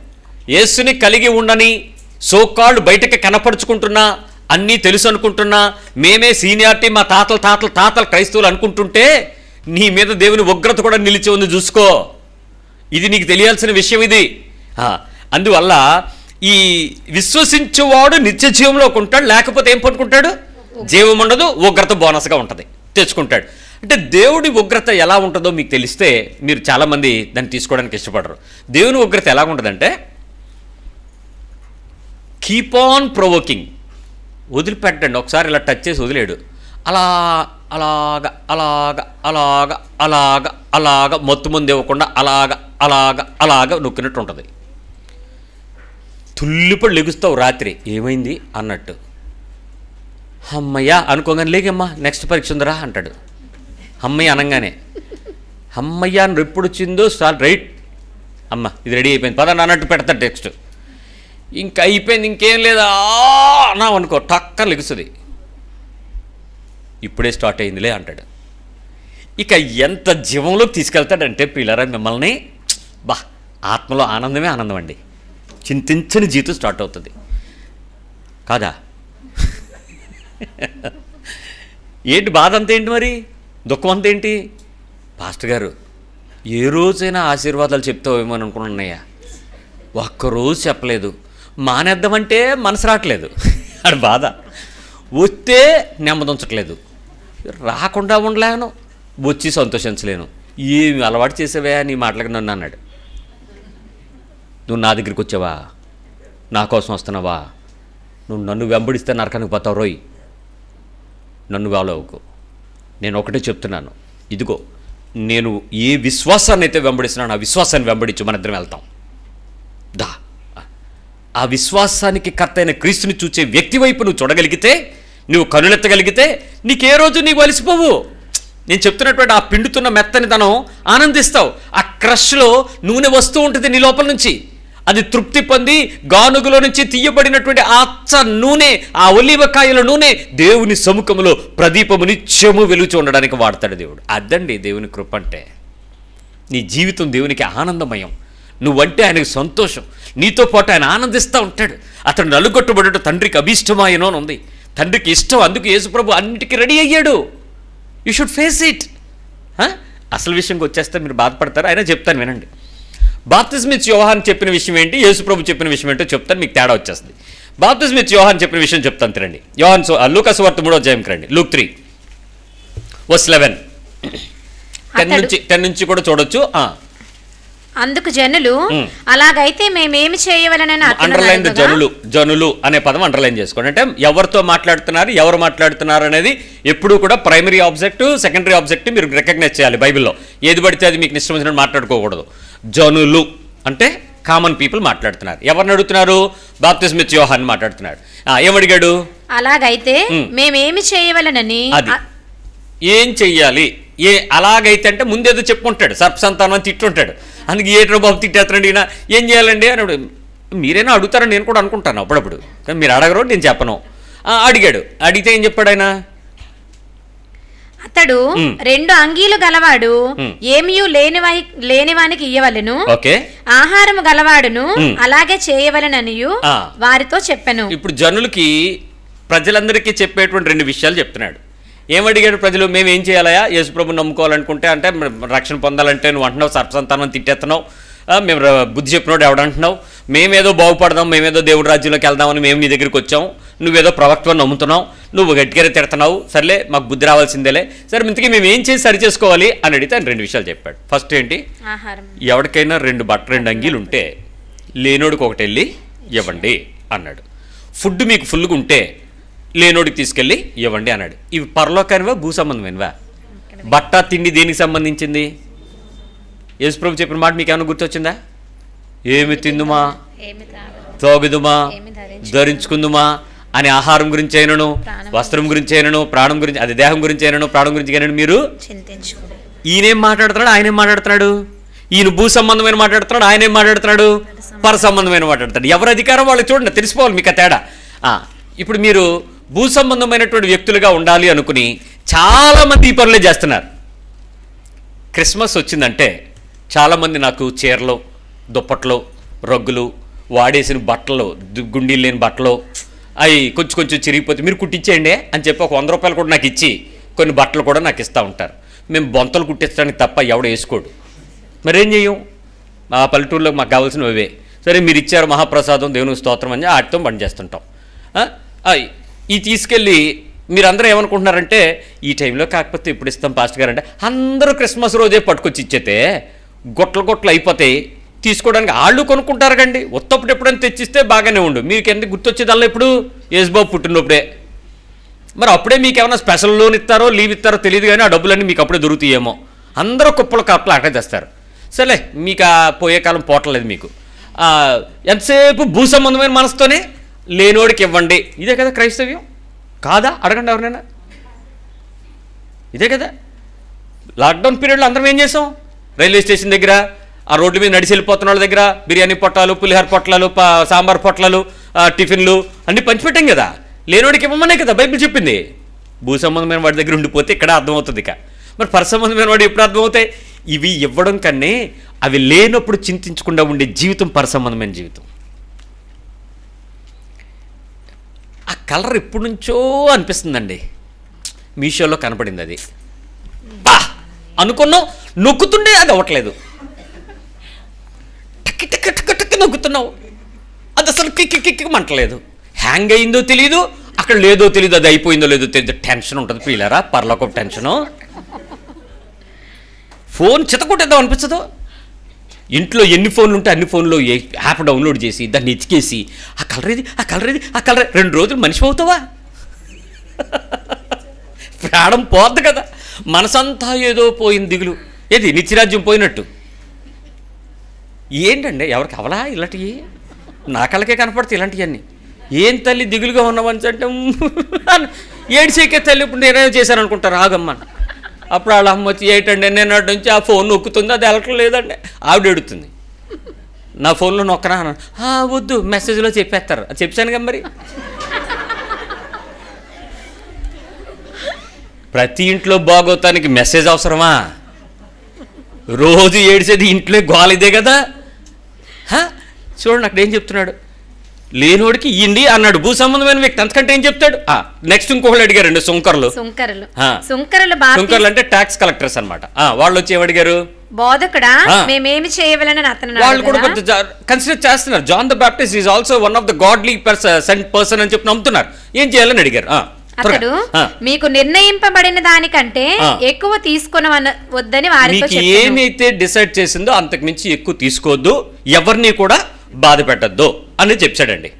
యేసుని కలిగి ఉండని సో సోకాళ్ళు బయటకి కనపరుచుకుంటున్నా అన్నీ తెలుసు అనుకుంటున్నా మేమే సీనియారిటీ మా తాతల తాతల తాతల క్రైస్తవులు అనుకుంటుంటే నీ మీద దేవుని ఉగ్రత కూడా నిలిచి ఉంది చూసుకో. ఇది నీకు తెలియాల్సిన విషయం ఇది. అందువల్ల ఈ విశ్వసించేవాడు నిత్య జీవంలోకి ఉంటాడు లేకపోతే ఏం పట్టుకుంటాడు? జీవం ఉండదు ఉగ్రత బోనస్గా ఉంటుంది తెచ్చుకుంటాడు. అంటే దేవుడి ఉగ్రత ఎలా ఉంటుందో మీకు తెలిస్తే మీరు చాలామంది దాన్ని తీసుకోవడానికి ఇష్టపడరు. దేవుని ఉగ్రత ఎలా ఉంటుందంటే కీప్ ఆన్ ప్రొవోకింగ్ వదిలిపెట్టండి ఒకసారి ఇలా టచ్ చేసి వదిలేడు. అలా అలాగ అలాగ అలాగ అలాగ అలాగ మొత్తం ముందు ఇవ్వకుండా అలాగ అలాగ అలాగ నొక్కినట్టు ఉంటుంది. తుల్లిపడి లెగుస్తావు రాత్రి. ఏమైంది? అన్నట్టు. అమ్మయ్యా అనుకోగానే లేకమ్మా నెక్స్ట్ పరీక్ష ఉందిరా అంటాడు. అమ్మయ్య అనగానే అమ్మయ్య అని ఎప్పుడు వచ్చిందో సార్ రైట్. అమ్మ ఇది రెడీ అయిపోయింది. పదండి అన్నట్టు పెడతాడు టెక్స్ట్ ఇంక అయిపోయింది ఇంకేం లేదా? నా అనుకో టక్కర్ లెగుస్తుంది. ఇప్పుడే స్టార్ట్ అయిందిలే అంటాడు. ఇక ఎంత జీవంలోకి తీసుకెళ్తాడంటే పిల్లరా మిమ్మల్ని బా ఆత్మలో ఆనందమే ఆనందం అండి. చింతించని జీవితం స్టార్ట్ అవుతుంది. కాదా? ఏంటి బాధ అంత ఏంటి మరి? దుఃఖం అంతేంటి పాస్టర్ గారు ఏ రోజైనా ఆశీర్వాదాలు చెప్తావేమో అనుకున్నాయా అనుకున్నాయ్యా ఒక్కరోజు చెప్పలేదు. మానేద్దామంటే మనసు రావట్లేదు. అది బాధ. వస్తే నెమ్మది ఉంచట్లేదు రాకుండా ఉండలేను. వచ్చి సంతోషించలేను. ఏమి అలవాటు చేసావా నీ మాటలకు నన్ను అన్నాడు. నువ్వు నా దగ్గరికి వచ్చావా? నా కోసం వస్తున్నావా? నువ్వు నన్ను వెంబడిస్తే నరకానికి పోతావు రోయ్. నన్ను కావలేవుకు నేను ఒకటే చెప్తున్నాను. ఇదిగో నేను ఏ విశ్వాసాన్ని అయితే వెంబడిస్తున్నాను ఆ విశ్వాసాన్ని వెంబడించు మన ఇద్దరం వెళ్తాం. దా. ఆ విశ్వాసానికి కర్త అయిన క్రీస్తుని చూచే వ్యక్తి వైపు నువ్వు చూడగలిగితే నువ్వు కనులెత్తగలిగితే నీకే రోజు నీకు వలిసిపోవు నేను చెప్తున్నటువంటి ఆ పిండుతున్న మెత్తని తనం ఆనందిస్తావు. ఆ క్రష్లో నూనె వస్తూ ఉంటుంది నీ లోపల నుంచి. అది తృప్తి పొంది గానుగులో నుంచి తీయబడినటువంటి ఆచ్చ నూనె ఆ ఒలివకాయల నూనె దేవుని సముఖంలో ప్రదీపము నిత్యము వెలుచు ఉండడానికి వాడతాడు దేవుడు. అదండి దేవుని కృప అంటే. నీ జీవితం దేవునికి ఆనందమయం. నువ్వంటే ఆయనకు సంతోషం. నీతో పాటు ఆయన ఆనందిస్తూ ఉంటాడు. అతను నలుగొట్టుబడట తండ్రికి అభీష్టమాయనో ఉంది. తండ్రికి ఇష్టం అందుకు యేసుప్రభు అన్నిటికీ రెడీ అయ్యాడు. యూ షుడ్ ఫేస్ ఇట్ అసలు విషయంకి వచ్చేస్తే మీరు బాధపడతారు. అయినా చెప్తాను వినండి. బాప్తిస్మిత్ యోహాన్ చెప్పిన విషయం ఏంటి? యేసుప్రభు చెప్పిన విషయం ఏంటో చెప్తాను. మీకు తేడా వచ్చేస్తుంది. బాప్తిస్మిత్ యోహాన్ చెప్పిన విషయం చెప్తాను తిరండి యోహాన్ సో లూకస్ వార్త మూడో అధ్యాయంకి రండి. Luke three verse eleven ten నుంచి టెన్ నుంచి కూడా చూడొచ్చు. అందుకు జనులు. అలాగైతే మేమేమి చేయవలనని అండర్లైన్ జనులు జనులు అనే పదం అండర్లైన్ చేసుకోండి. అంటే ఎవరితో మాట్లాడుతున్నారు ఎవరు మాట్లాడుతున్నారు అనేది ఎప్పుడూ కూడా ప్రైమరీ ఆబ్జెక్ట్ సెకండరీ ఆబ్జెక్ట్ మీరు రికగ్నైజ్ చేయాలి బైబిల్లో. ఏది పడితే అది మీకు ఇష్టం వచ్చినట్టు మాట్లాడుకోకూడదు. జనులు అంటే కామన్ పీపుల్ మాట్లాడుతున్నారు. ఎవరిని అడుగుతున్నారు? బాప్తిస్మిత్ యోహాన్ మాట్లాడుతున్నాడు. ఏమడిగాడు అలాగైతే. మేమేమి చేయవలనని ఏం చెయ్యాలి? ఏ అలాగైతే అంటే ముందేదో చెప్పుకుంటాడు సర్పసంతానం అని తిట్టుంటాడు. అందుకే ఏట్రో బాబు తిట్టేస్తాడు ఈయన? ఏం చేయాలండి? అని అడుగు- మీరైనా అడుగుతారని నేను కూడా అనుకుంటాను అప్పుడప్పుడు. కానీ మీరు అడగరు నేను చెప్పను. ఆ, అడిగాడు. అడిగితే ఏం చెప్పాడు ఆయన? అతడు. రెండు అంగీలు గలవాడు. ఏమియు లేనివాని లేనివానికి ఇయ్యవలెను ఓకే. ఆహారము గలవాడును. అలాగే చేయవలెననియు. వారితో చెప్పెను. ఇప్పుడు జనులకి ప్రజలందరికీ చెప్పేటువంటి రెండు విషయాలు చెప్తున్నాడు. ఏమడిగాడు ప్రజలు? మేము ఏం చేయాలయా యేసుప్రభు నమ్ముకోవాలనుకుంటే అంటే రక్షణ పొందాలంటే నువ్వు అంటున్నావు సర్పసంతానం తిట్టేస్తున్నావు. మేము బుద్ధి చెప్పినోడు ఎవడంటున్నావు? మేమేదో బాగుపడదాం మేమేదో దేవుడి రాజ్యంలోకి వెళ్దామని మేము నీ దగ్గరికి వచ్చాం. నువ్వేదో ప్రవక్తను నమ్ముతున్నావు నువ్వు గట్టిగా తిడుతున్నావు. సర్లే మాకు బుద్ధి రావాల్సిందేలే. సరే ఇంతకీ మేము ఏం చేసి సరి చేసుకోవాలి? అని అడిగితే ఆయన రెండు విషయాలు చెప్పాడు. ఫస్ట్ ఏంటి? ఆహారం. ఎవరికైనా రెండు బట్ట రెండు అంగీలు ఉంటే లేనోడికి ఒకటి వెళ్ళి ఇవ్వండి అన్నాడు. ఫుడ్ మీకు ఫుల్గా ఉంటే లేనోడికి తీసుకెళ్ళి ఇవ్వండి అన్నాడు. ఇవి పరలోకానివా భూ సంబంధమైనవా బట్ట తిండి దేనికి సంబంధించింది? యేసుప్రభు చెప్పిన మాట మీకు ఏమైనా గుర్తొచ్చిందా? ఏమి తిందుమా? తాగుదుమా? ధరించుకుందుమా? అని ఆహారం గురించి అయినను వస్త్రం గురించి అయినను ప్రాణం గురించి అది దేహం గురించి అయినను ప్రాణం గురించి అయినను మీరు ఈయనేం మాట్లాడుతున్నాడు? ఆయన మాట్లాడుతున్నాడు? ఈయన భూ సంబంధమైన మాట్లాడుతున్నాడు? ఆయన ఏం మాట్లాడుతున్నాడు? పర సంబంధమైన మాట్లాడుతాడు ఎవరి అధికారం వాళ్ళు చూడండి తెలిసిపోవాలి మీకు ఆ తేడా. ఇప్పుడు మీరు భూ సంబంధమైనటువంటి వ్యక్తులుగా ఉండాలి అనుకుని చాలామంది ఈ పనులే చేస్తున్నారు. క్రిస్మస్ వచ్చిందంటే చాలామంది నాకు చీరలు దుప్పట్లు రగ్గులు వాడేసిన బట్టలు గుండీలు లేని బట్టలు అవి కొంచెం కొంచెం చిరిగిపోతే మీరు కుట్టించేయండి అని చెప్పి ఒక వంద రూపాయలు కూడా నాకు ఇచ్చి కొన్ని బట్టలు కూడా నాకు ఇస్తూ ఉంటారు. మేము బొంతలు కుట్టించడానికి తప్ప ఎవడ వేసుకోడు. మరేం చెయ్యం? మా పల్లెటూరులో మాకు కావాల్సినవి అవే. సరే మీరు ఇచ్చారు మహాప్రసాదం దేవుని స్తోత్రం అని వాటితో పని చేస్తుంటాం ఈ తీసుకెళ్ళి మీరందరూ ఏమనుకుంటున్నారంటే ఈ టైంలో కాకపోతే ఇప్పుడు ఇస్తాం పాస్టర్ గారు అంటే అందరూ క్రిస్మస్ రోజే పట్టుకొచ్చి ఇచ్చేతే గొట్టలు గొట్టలు అయిపోతాయి. తీసుకోవడానికి వాళ్ళు కొనుక్కుంటారు కండి. ఉత్తప్పుడు ఎప్పుడైనా తెచ్చిస్తే బాగానే ఉండు. మీకు ఎందుకు గుర్తొచ్చేదల్లా ఇప్పుడు? యేసుబాబు పుట్టినప్పుడే. మరి అప్పుడే మీకు ఏమైనా స్పెషల్ లోన్ ఇస్తారో లీవ్ ఇస్తారో తెలియదు కానీ ఆ డబ్బులన్నీ మీకు అప్పుడే దొరుకుతాయేమో. అందరూ కుప్పలు కప్పలు అట్లా తెస్తారు సరే మీకు ఆ పోయే కాలం పోవట్లేదు మీకు. ఎంతసేపు భూ సంబంధమైన మనసుతోనే లేనోడికి ఇవ్వండి ఇదే కదా క్రైస్తవ్యం? కాదా? అడగండి ఎవరినైనా. ఇదే కదా. లాక్డౌన్ పీరియడ్లో అందరం ఏం చేసాం? రైల్వే స్టేషన్ దగ్గర ఆ రోడ్డు మీద నడిచి వెళ్ళిపోతున్న వాళ్ళ దగ్గర బిర్యానీ పొట్లాలు పులిహార పొట్లాలు సాంబార్ పొట్లాలు టిఫిన్లు అన్నీ పంచిపెట్టాం కదా. లేనోడికి ఇవ్వమనే కదా బైబిల్ చెప్పింది. భూ సంబంధమైన వాడి దగ్గర ఉండిపోతే ఇక్కడ అర్థమవుతుంది ఇక. మరి పరసంబంధమైన వాడు ఎప్పుడు అర్థమవుతాయి? ఇవి ఇవ్వడం కన్నే అవి లేనప్పుడు చింతించకుండా ఉండే జీవితం పరసంబంధమైన జీవితం. ఆ కలర్ ఎప్పటి నుంచో అనిపిస్తుందండి. మీషోలో కనపడింది అది బా! అనుకున్నావు నొక్కుతుండే అది అవ్వట్లేదు. టక్కి టక్ టక్ టక్ నొక్కుతున్నావు. అది అసలు కిక్కి కిక్కి మంటలేదు హ్యాంగ్ అయిందో తెలియదు అక్కడ లేదో తెలియదు అది అయిపోయిందో లేదో తెలియదు టెన్షన్ ఉంటుంది ప్రియులరా పర్లోకం టెన్షను. ఫోన్ చితకొట్టేద్దాం అనిపించదు ఇంట్లో ఎన్ని ఫోన్లు ఉంటే అన్ని ఫోన్లో ఏ యాప్ డౌన్లోడ్ చేసి దాన్ని ఎతికేసి ఆ కలర్ ఇది ఆ కలర్ ఇది ఆ కలర్ రెండు రోజులు మనిషి అవుతావా? ప్రాణం పోద్ది కదా. మనసంతా ఏదో పోయింది దిగులు. ఏది? నిత్యరాజ్యం పోయినట్టు. ఏంటండి? ఎవరికి అవలా ఇలాంటివి నా కళ్ళకే కనపడతాయి ఇలాంటివన్నీ ఏం తల్లి దిగులుగా ఉన్నావని అంటే ఏడ్చేకే తల్లి ఇప్పుడు నేనే చేశాను అనుకుంటారు ఆగమ్మ అప్పుడు వాళ్ళ అమ్మ వచ్చి ఏంటండి నేను నుంచి ఆ ఫోన్ నొక్కుతుంది అది వెళ్ళటం లేదండి. ఆవిడ ఎడుతుంది నా ఫోన్లో నొక్కనా? వద్దు మెసేజ్లో చెప్పేస్తారు. అది చెప్పాను కదా మరి. ప్రతి ఇంట్లో బాగోతానికి మెసేజ్ అవసరమా? రోజు ఏడిసేది ఇంట్లో గోలిదే కదా? హ? చూడండి అక్కడ ఏం చెప్తున్నాడు? లేనోడికి ఇండి అన్నాడు. భూ సంబంధమైన వ్యక్తి. అంతకంటే ఏం చెప్తాడు? నెక్స్ట్ ఇంకొకళ్ళు అడిగారండి సుంకర్లు. సుంకరులు. సుంకరులు సుంకర్లు అంటే ట్యాక్స్ కలెక్టర్స్ అనమాట వాళ్ళు వచ్చి ఏమడిగారు? బోధకుడా. మేమేమి చేయవలని అతను వాళ్ళు కూడా అడగగా, కన్సిడర్ చేస్తున్నారు. John the Baptist is also one of the godly saint person అని చెప్పి నమ్ముతున్నారు. ఏం చేయాలని అడిగారు. అతడు. మీకు నిర్ణయింపబడిన దానికంటే. ఎక్కువ తీసుకుని వద్దని వారితో ఏమైతే డిసైడ్ చేసిందో అంతకు మించి ఎక్కువ తీసుకోవద్దు. ఎవరిని కూడా బాధ పెట్టద్దు అని చెప్పాడండి.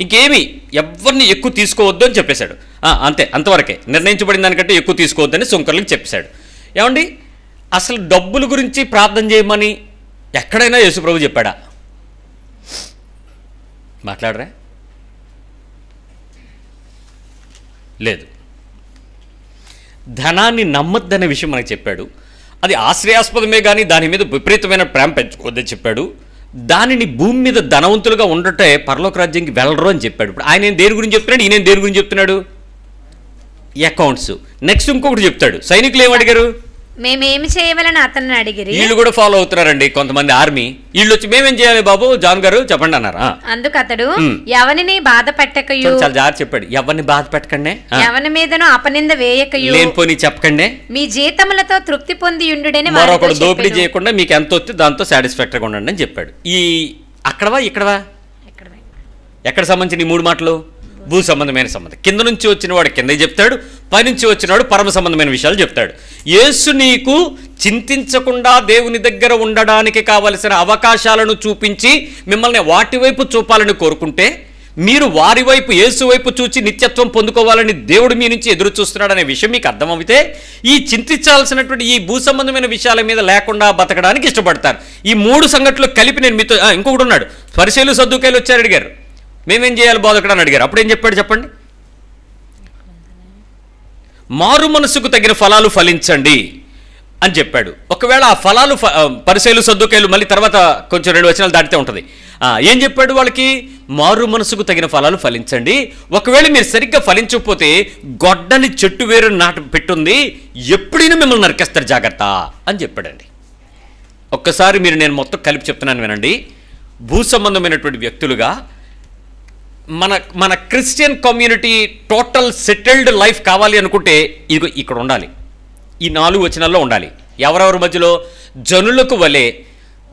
ఇంకేమి ఎవరిని ఎక్కువ తీసుకోవద్దు అని చెప్పేశాడు. అంతే అంతవరకే. నిర్ణయించబడిన దానికంటే ఎక్కువ తీసుకోవద్దని సుంకర్లకు చెప్పేశాడు ఏమండి? అసలు డబ్బుల గురించి ప్రార్థన చేయమని ఎక్కడైనా యేసుప్రభు చెప్పాడా? మాట్లాడరా? లేదు. ధనాన్ని నమ్మద్దనే విషయం మనకు చెప్పాడు. అది ఆశ్రయాస్పదమే కానీ దాని మీద విపరీతమైన ప్రేమ పెంచుకోవద్దని చెప్పాడు. దానిని భూమి మీద ధనవంతులుగా ఉండటే పరలోక రాజ్యానికి వెళ్ళరు అని చెప్పాడు. ఇప్పుడు ఆయన దేని గురించి చెప్తున్నాడు? ఈయన దేని గురించి చెప్తున్నాడు? అకౌంట్స్ నెక్స్ట్ ఇంకొకటి చెప్తాడు. సైనికులు ఏమడిగారు అడిగారు? మేమేమి చేయవలని అతన్ని అడిగిరి? వీళ్ళు కూడా ఫాలో అవుతున్నారండి కొంతమంది ఆర్మీ వీళ్ళు వచ్చి మేమేం చేయాలి బాబు? జాన్ గారు చెప్పండి అన్నారు. అందుకు అతడు. ఎవరిని బాధ పెట్టకయు? చాలా జాగ్రత్త చెప్పాడు. ఎవరిని బాధ పెట్టకండి. ఎవరి మీదను అపనింద వేయకయు? లేనిపోని చెప్పకండి. మీ జీతములతో తృప్తి పొంది ఉండుడని మరొకడు దోపిడీ చేయకుండా మీకు ఎంత వస్తే దాంతో సాటిస్ఫాక్టరీగా ఉండండి అని చెప్పాడు. ఈ అక్కడవా? ఇక్కడవా? ఎక్కడ సంబంధించిన ఈ మూడు మాటలు? భూ సంబంధమైన సంబంధం. కింద నుంచి వచ్చిన వాడు కింద చెప్తాడు పైనుంచి వచ్చినవాడు పరమ సంబంధమైన విషయాలు చెప్తాడు. యేసు నీకు చింతించకుండా దేవుని దగ్గర ఉండడానికి కావలసిన అవకాశాలను చూపించి మిమ్మల్ని వాటి వైపు చూపాలని కోరుకుంటే మీరు వారి వైపు యేసు వైపు చూచి నిత్యత్వం పొందుకోవాలని దేవుడు మీ నుంచి ఎదురు చూస్తున్నాడనే విషయం మీకు అర్థమవుతే ఈ చింతించాల్సినటువంటి ఈ భూ సంబంధమైన విషయాల మీద లేకుండా బతకడానికి ఇష్టపడతారు. ఈ మూడు సంఘటనలు కలిపి నేను మీతో ఇంకొకటి ఉన్నాడు. పరిశీలు సర్దుకాయలు వచ్చారు అడిగారు. మేమేం చేయాలి బోధకుడు అని అడిగారు. అప్పుడు ఏం చెప్పాడు చెప్పండి? మారు మనసుకు తగిన ఫలాలు ఫలించండి అని చెప్పాడు. ఒకవేళ ఆ ఫలాలు పరిశైలు సర్దుకేలు పరిశీలు మళ్ళీ తర్వాత కొంచెం రెండు వచనాలు దాటితే ఉంటుంది. ఏం చెప్పాడు వాళ్ళకి? మారు మనసుకు తగిన ఫలాలు ఫలించండి. ఒకవేళ మీరు సరిగ్గా ఫలించకపోతే గొడ్డని చెట్టు వేరు నాట పెట్టుంది. ఎప్పుడైనా మిమ్మల్ని నరికేస్తారు జాగ్రత్త అని చెప్పాడండి. ఒక్కసారి మీరు నేను మొత్తం కలిపి చెప్తున్నాను వినండి. భూ సంబంధమైనటువంటి వ్యక్తులుగా మన మన Christian community total settled life కావాలి అనుకుంటే ఇదిగో ఇక్కడ ఉండాలి. ఈ నాలుగు వచనాల్లో ఉండాలి. ఎవరెవరి మధ్యలో జనులకు వలె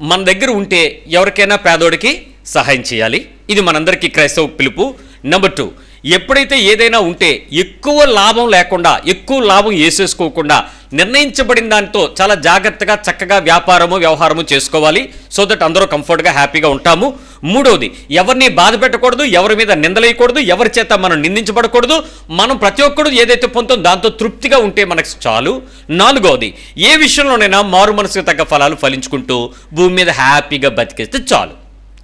మన దగ్గర ఉంటే ఎవరికైనా పేదోడికి సహాయం చేయాలి. ఇది మనందరికీ క్రైస్తవ పిలుపు. నెంబర్ టూ ఎప్పుడైతే ఏదైనా ఉంటే ఎక్కువ లాభం లేకుండా ఎక్కువ లాభం వేసేసుకోకుండా నిర్ణయించబడిన దాంతో చాలా జాగ్రత్తగా చక్కగా వ్యాపారము వ్యవహారము చేసుకోవాలి. సో దట్ అందరూ కంఫర్ట్గా హ్యాపీగా ఉంటాము. మూడవది ఎవరిని బాధ పెట్టకూడదు ఎవరి మీద నిందలేయకూడదు ఎవరి చేత మనం నిందించబడకూడదు. మనం ప్రతి ఒక్కడు ఏదైతే పొందుతుందో దాంతో తృప్తిగా ఉంటే మనకు చాలు. నాలుగవది ఏ విషయంలోనైనా మారు మనసుకు తగ్గ ఫలాలు ఫలించుకుంటూ భూమి మీద హ్యాపీగా బతికేస్తే చాలు.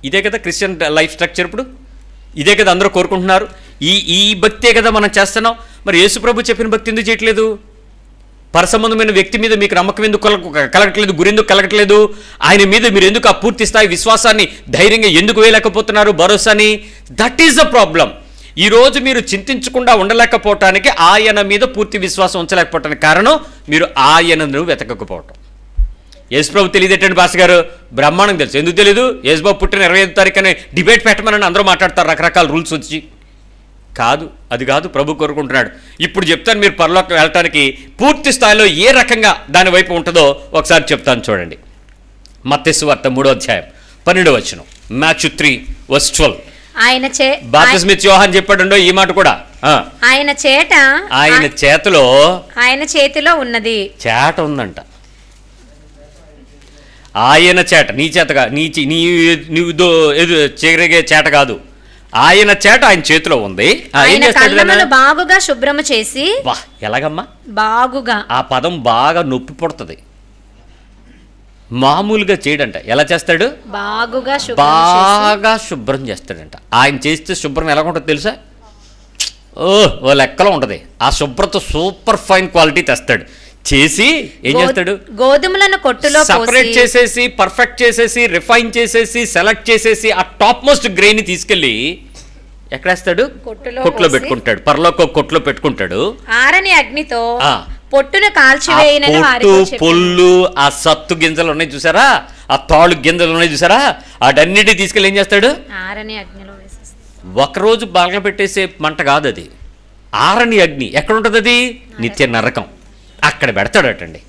ఇదే కదా క్రిస్టియన్ లైఫ్ స్ట్రక్చర్ ఇప్పుడు? ఇదే కదా అందరూ కోరుకుంటున్నారు. ఈ ఈ భక్తే కదా మనం చేస్తున్నాం. మరి యేసుప్రభు చెప్పిన భక్తి ఎందుకు చేయట్లేదు? పరసంబంధమైన వ్యక్తి మీద మీకు నమ్మకం ఎందుకు కలగట్లేదు? గురి ఎందుకు కలగట్లేదు? ఆయన మీద మీరు ఎందుకు ఆ పూర్తి స్థాయి విశ్వాసాన్ని ధైర్యంగా ఎందుకు వేయలేకపోతున్నారు? భరోసాని దట్ ఈస్ ద ప్రాబ్లం ఈరోజు మీరు చింతించకుండా ఉండలేకపోవటానికి ఆయన మీద పూర్తి విశ్వాసం ఉంచలేకపోవటానికి కారణం మీరు ఆయనను వెతకకపోవటం. యేసుప్రభు తెలియదేటండి భాష గారు? బ్రహ్మాండం తెలుసు. ఎందుకు తెలియదు యేసుబాబు పుట్టిన ఇరవై ఐదు తారీఖునే డిబేట్ పెట్టమని అందరూ మాట్లాడతారు రకరకాల రూల్స్ వచ్చి. కాదు అది కాదు ప్రభు కోరుకుంటున్నాడు. ఇప్పుడు చెప్తాను మీరు పరలోకి వెళ్ళటానికి పూర్తి స్థాయిలో ఏ రకంగా దాని వైపు ఉంటుందో ఒకసారి చెప్తాను చూడండి. మత్తెసు వార్త మూడో అధ్యాయం పన్నెండో వచ్చిన మ్యాచ్ త్రీ వస్ ట్వెల్వ్. ఆయన చే బాప్తిస్మిత్ యోహాన్ చెప్పాడుండో ఈ మాట కూడా? ఆయన చేట ఆయన చేతిలో ఆయన చేతిలో ఉన్నది. చేట ఉందంట. ఆయన చేట నీ చేతగా నీ నీ నీవు దో- ఎదు చెరిగే చేట కాదు. ఆయన చేట ఆయన చేతిలో ఉంది. ఆయన కళ్ళములు? బాగుగా శుభ్రము చేసి వా ఎలాగమ్మా? బాగుగా. ఆ పదం బాగా నొప్పి పుడుతుంది. మామూలుగా చేయడంట. ఎలా చేస్తాడు? బాగుగా బాగా శుభ్రం చేస్తాడంట. ఆయన చేస్తే శుభ్రం ఎలా ఉంటుంది తెలుసా? ఓ ఓ లెక్కలో ఉంటుంది. ఆ శుభ్రత సూపర్ ఫైన్ క్వాలిటీ తెస్తాడు. చేసి ఏం చేస్తాడు? గోధుమలలో కొట్టులో సపరేట్ చేసేసి పర్ఫెక్ట్ చేసేసి రిఫైన్ చేసేసి సెలెక్ట్ చేసేసి ఆ టాప్ మోస్ట్ గ్రెయిన్ తీసుకెళ్ళి ఎక్కడేస్తాడు? కొట్లో. పెట్టుకుంటాడు. పరలోకి ఒక కొట్లో పెట్టుకుంటాడు. ఆరని అగ్నితో. పొట్టును కాల్చివేయనని పొట్టు. పొల్లు ఆ సత్తు గింజలు ఉన్నాయి చూసారా? ఆ తాళ్ళు గింజలు ఉన్నాయి చూసారా? వాటన్నిటి తీసుకెళ్ళి ఏం చేస్తాడు? ఆరని అగ్నిలో. ఒకరోజు బాగా పెట్టేసే మంట కాదు అది ఆరని అగ్ని. ఎక్కడ ఉంటుంది అది నిత్య నరకం. అక్కడ పెడతాడటండి.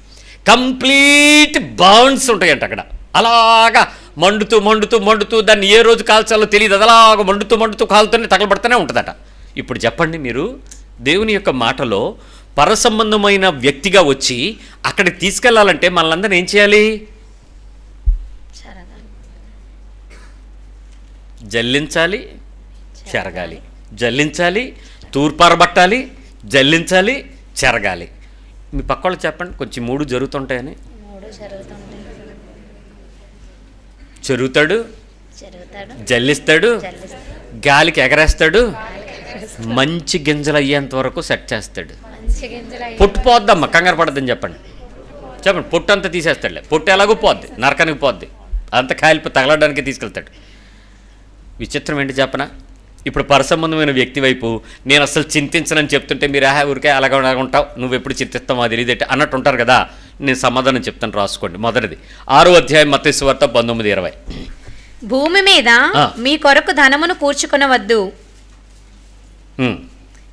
కంప్లీట్ బర్న్స్ ఉంటాయంట అక్కడ. అలాగా మండుతూ మండుతూ మండుతూ దాన్ని ఏ రోజు కాల్చాలో తెలియదు. అది అలాగా మండుతూ మండుతూ కాలుతూనే తగలబడుతూనే ఉంటుందట. ఇప్పుడు చెప్పండి మీరు దేవుని యొక్క మాటలో పరసంబంధమైన వ్యక్తిగా వచ్చి అక్కడికి తీసుకెళ్ళాలంటే మనల్ని ఏం చేయాలి. జల్లించాలి చెరగాలి. జల్లించాలి తూర్పారబట్టాలి జల్లించాలి చెరగాలి. మీ పక్క వాళ్ళు చెప్పండి కొంచెం మూడు జరుగుతుంటాయని. చెరుగుతాడు జల్లిస్తాడు గాలికి ఎగరేస్తాడు మంచి గింజలు అయ్యేంత వరకు సెట్ చేస్తాడు. పొట్టు పోద్దమ్మా కంగారు పడద్దని చెప్పండి. చెప్పండి పొట్టు అంతా తీసేస్తాడులే. పొట్టు ఎలాగో పోద్ది నరకానికి పోద్ది. అంత కాయలు తగలడానికి తీసుకెళ్తాడు. విచిత్రం ఏంటి చెప్పనా? ఇప్పుడు పరసంబంధమైన వ్యక్తి వైపు నేను అసలు చింతించనని చెప్తుంటే మీరు ఆహా ఊరికే అలాగ ఉంటావు నువ్వు ఎప్పుడు చింతిస్తావు అది తెలియదేంటి అన్నట్టు ఉంటారు కదా నేను సమాధానం చెప్తాను రాసుకోండి. మొదటిది. ఆరో అధ్యాయం మత్స్సు వార్త పంతొమ్మిది ఇరవై. భూమి మీద. మీ కొరకు ధనమును కూర్చుకొనవద్దు.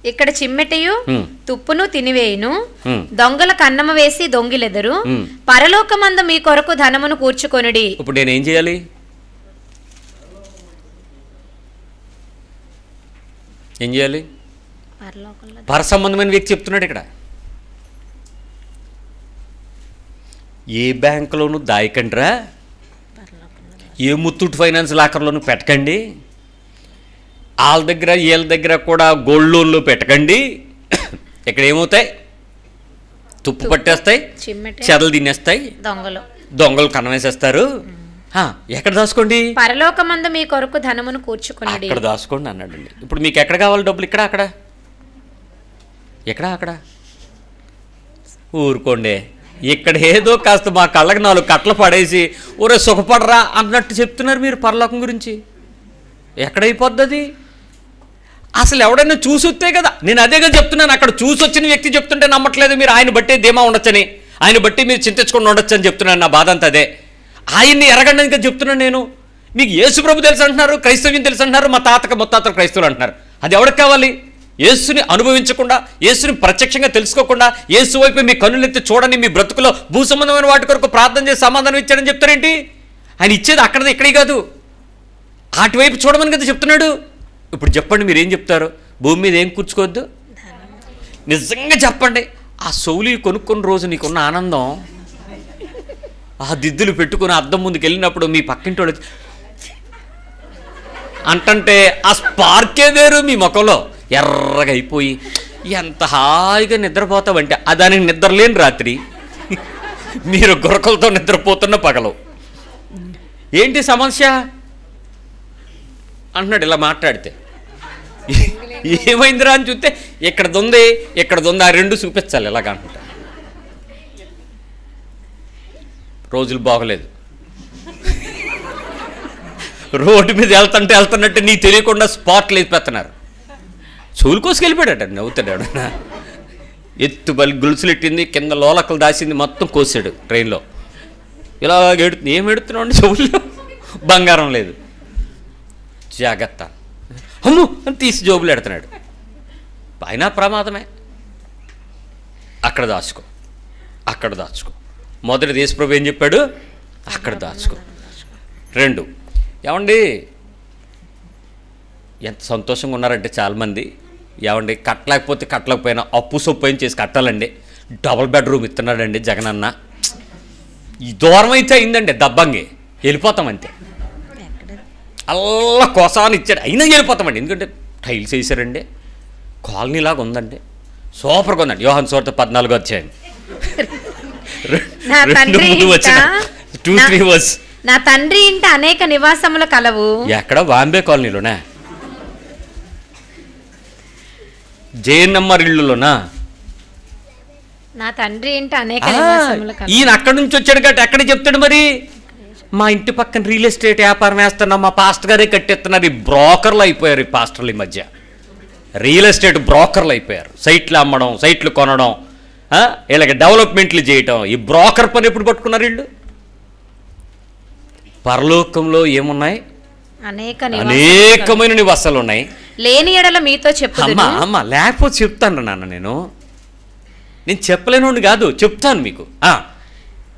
ఇక్కడ చిమ్మెటయు తుప్పును తినివేయును. దొంగల కన్నమ వేసి దొంగిలెదరు. పరలోకమందు మీ కొరకు ధనమును కూర్చుకొనుడి. ఇప్పుడు నేనేం చేయాలి? ఏం చేయాలి? పరలోకంలో పరసంబంధమైన వ్యక్తి చెప్తున్నాడు ఇక్కడ. ఏ బ్యాంకులోనూ దాయకండిరా? ఏ ముత్తూట్ ఫైనాన్స్ లాకర్లోనూ పెట్టకండి. వాళ్ళ దగ్గర వీళ్ళ దగ్గర కూడా గోల్డ్ లోన్లు పెట్టకండి. ఇక్కడ ఏమవుతాయి? తుప్పు పట్టేస్తాయి. చెదలు తినేస్తాయి. దొంగలు. దొంగలు కనవేసేస్తారు ఎక్కడ దాచుకోండి? పరలోకమందు మీ కొరకు ధనమును కూర్చుకొనుడి. అక్కడ దాచుకోండి అన్నాడండి. ఇప్పుడు మీకు ఎక్కడ కావాలి డబ్బులు? ఇక్కడ అక్కడ? ఎక్కడ అక్కడ? ఊరుకోండి. ఇక్కడ ఏదో కాస్త మా కళ్ళకి నాలుగు కట్టలు పడేసి ఒరే సుఖపడరా అన్నట్టు చెప్తున్నారు మీరు పరలోకం గురించి. ఎక్కడైపోద్ది అది అసలు ఎవడైనా చూసొస్తే కదా. నేను అదేగా చెప్తున్నాను. అక్కడ చూసొచ్చిన వ్యక్తి చెప్తుంటే నమ్మట్లేదు మీరు. ఆయన బట్టే ధీమా ఉండొచ్చని. ఆయన బట్టి మీరు చింతించకుండా ఉండొచ్చు అని చెప్తున్నాను. నా బాధ అంతా అదే. ఆయన్ని ఎరగండి ఇంకా చెప్తున్నాను నేను. మీకు యేసు ప్రభు తెలుసు అంటున్నారు క్రైస్తవ్యం తెలుసు అంటున్నారు మా తాతక ముత్తాతలు క్రైస్తవులు అంటున్నారు. అది ఎవరికి కావాలి? యేసుని అనుభవించకుండా యేసుని ప్రత్యక్షంగా తెలుసుకోకుండా యేసు వైపు మీ కన్నులెత్తి చూడని మీ బ్రతుకులో భూ సంబంధమైన వాటి కొరకు ప్రార్థన చేసి సమాధానం ఇచ్చాడని చెప్తారేంటి? ఆయన ఇచ్చేది అక్కడది ఇక్కడే కాదు. అటువైపు చూడమని కదా చెప్తున్నాడు. ఇప్పుడు చెప్పండి మీరు ఏం చెప్తారు? భూమి మీద ఏం కూర్చుకోవద్దు? నిజంగా చెప్పండి. ఆ సౌలి కొనుక్కున్న రోజు నీకున్న ఆనందం ఆ దిద్దులు పెట్టుకుని అద్దం ముందుకు వెళ్ళినప్పుడు మీ పక్కింటి వాళ్ళు అంటంటే ఆ స్పార్కే వేరు మీ ముఖంలో. ఎర్రగా అయిపోయి ఎంత హాయిగా నిద్రపోతావంటే దానికి నిద్రలేని రాత్రి. మీరు గురకలతో నిద్రపోతున్న పగలు. ఏంటి సమస్య? అంటున్నాడు ఇలా మాట్లాడితే. ఏమైందిరా అని చూస్తే ఇక్కడ దొంది ఇక్కడ దొంది ఆ రెండు చూపించాలి ఇలాగ అంటుంటా రోజులు బాగలేదు. రోడ్డు మీద వెళ్తుంటే వెళ్తున్నట్టు నీకు తెలియకుండా స్పాట్లు వేసిపెడుతున్నారు చెవులు కోసుకెళ్ళిపోయాడట నవ్వుతాడు ఎత్తు బలి గులుసులెట్టింది కింద లోలకలు దాసింది మొత్తం కోసాడు ట్రైన్లో. ఇలా ఎడుతుంది ఏం ఎడుతున్నావు అండి చెవుల్లో? బంగారం లేదు. జాగ్రత్త. అమ్ము అని తీసి జోబులు ఎడుతున్నాడు. అయినా ప్రమాదమే. అక్కడ దాచుకో. అక్కడ దాచుకో. మొదటి దేశప్రభు ఏం చెప్పాడు? అక్కడ దాచుకో. రెండు. ఏమండి? ఎంత సంతోషంగా ఉన్నారంటే చాలామంది. ఏమండి? కట్టలేకపోతే కట్టలేకపోయినా అప్పు సొప్పు ఏం చేసి కట్టాలండి. డబుల్ బెడ్రూమ్ ఇస్తున్నాడండి జగనన్న. ఈ దూరం అయితే అయిందండి దబ్బంగి. వెళ్ళిపోతాం అంతే. అల్లా కోసాన్ని ఇచ్చాడు. అయినా వెళ్ళిపోతామండి. ఎందుకంటే టైల్స్ వేసారండి. కాలనీ లాగా ఉందండి. సూపర్గా ఉందండి. యోహన్ సోర్త పద్నాలుగు వచ్చాయండి నా తండ్రి టూ త్రీ వర్స్ నా తండ్రి ఇంట అనేక నివాసములు కలవు. ఎక్కడ? బాంబే కాలనీలోనా? జేఎన్ఎంఆర్ ఇళ్ళలోనా? నా తండ్రి ఇంట అనేక ఆ, నివాసములు కలవు. ఈయన అక్కడి నుంచి వచ్చాడు కాబట్టి ఎక్కడ చెప్తాడు మరి? మా ఇంటి పక్కన రియల్ ఎస్టేట్ వ్యాపారం వేస్తున్నాం మా పాస్టర్ గారే కట్టేస్తున్నారు. ఈ బ్రోకర్లు అయిపోయారు ఈ పాస్టర్లు ఈ మధ్య. రియల్ ఎస్టేట్ బ్రోకర్లు అయిపోయారు. సైట్లు అమ్మడం సైట్లు కొనడం వీళ్ళకి డెవలప్మెంట్లు చేయటం. ఈ బ్రోకర్ పని ఎప్పుడు పట్టుకున్నారు వీళ్ళు? పరలోకంలో ఏమున్నాయి? అనేక అనేకమైన నివాసాలు ఉన్నాయి. లేని ఎడల మీతో అమ్మ చెప్పుదును. అమ్మ లేకపోతే చెప్తాను నాన్న నేను. నేను చెప్పలేనోడిని కాదు చెప్తాను మీకు.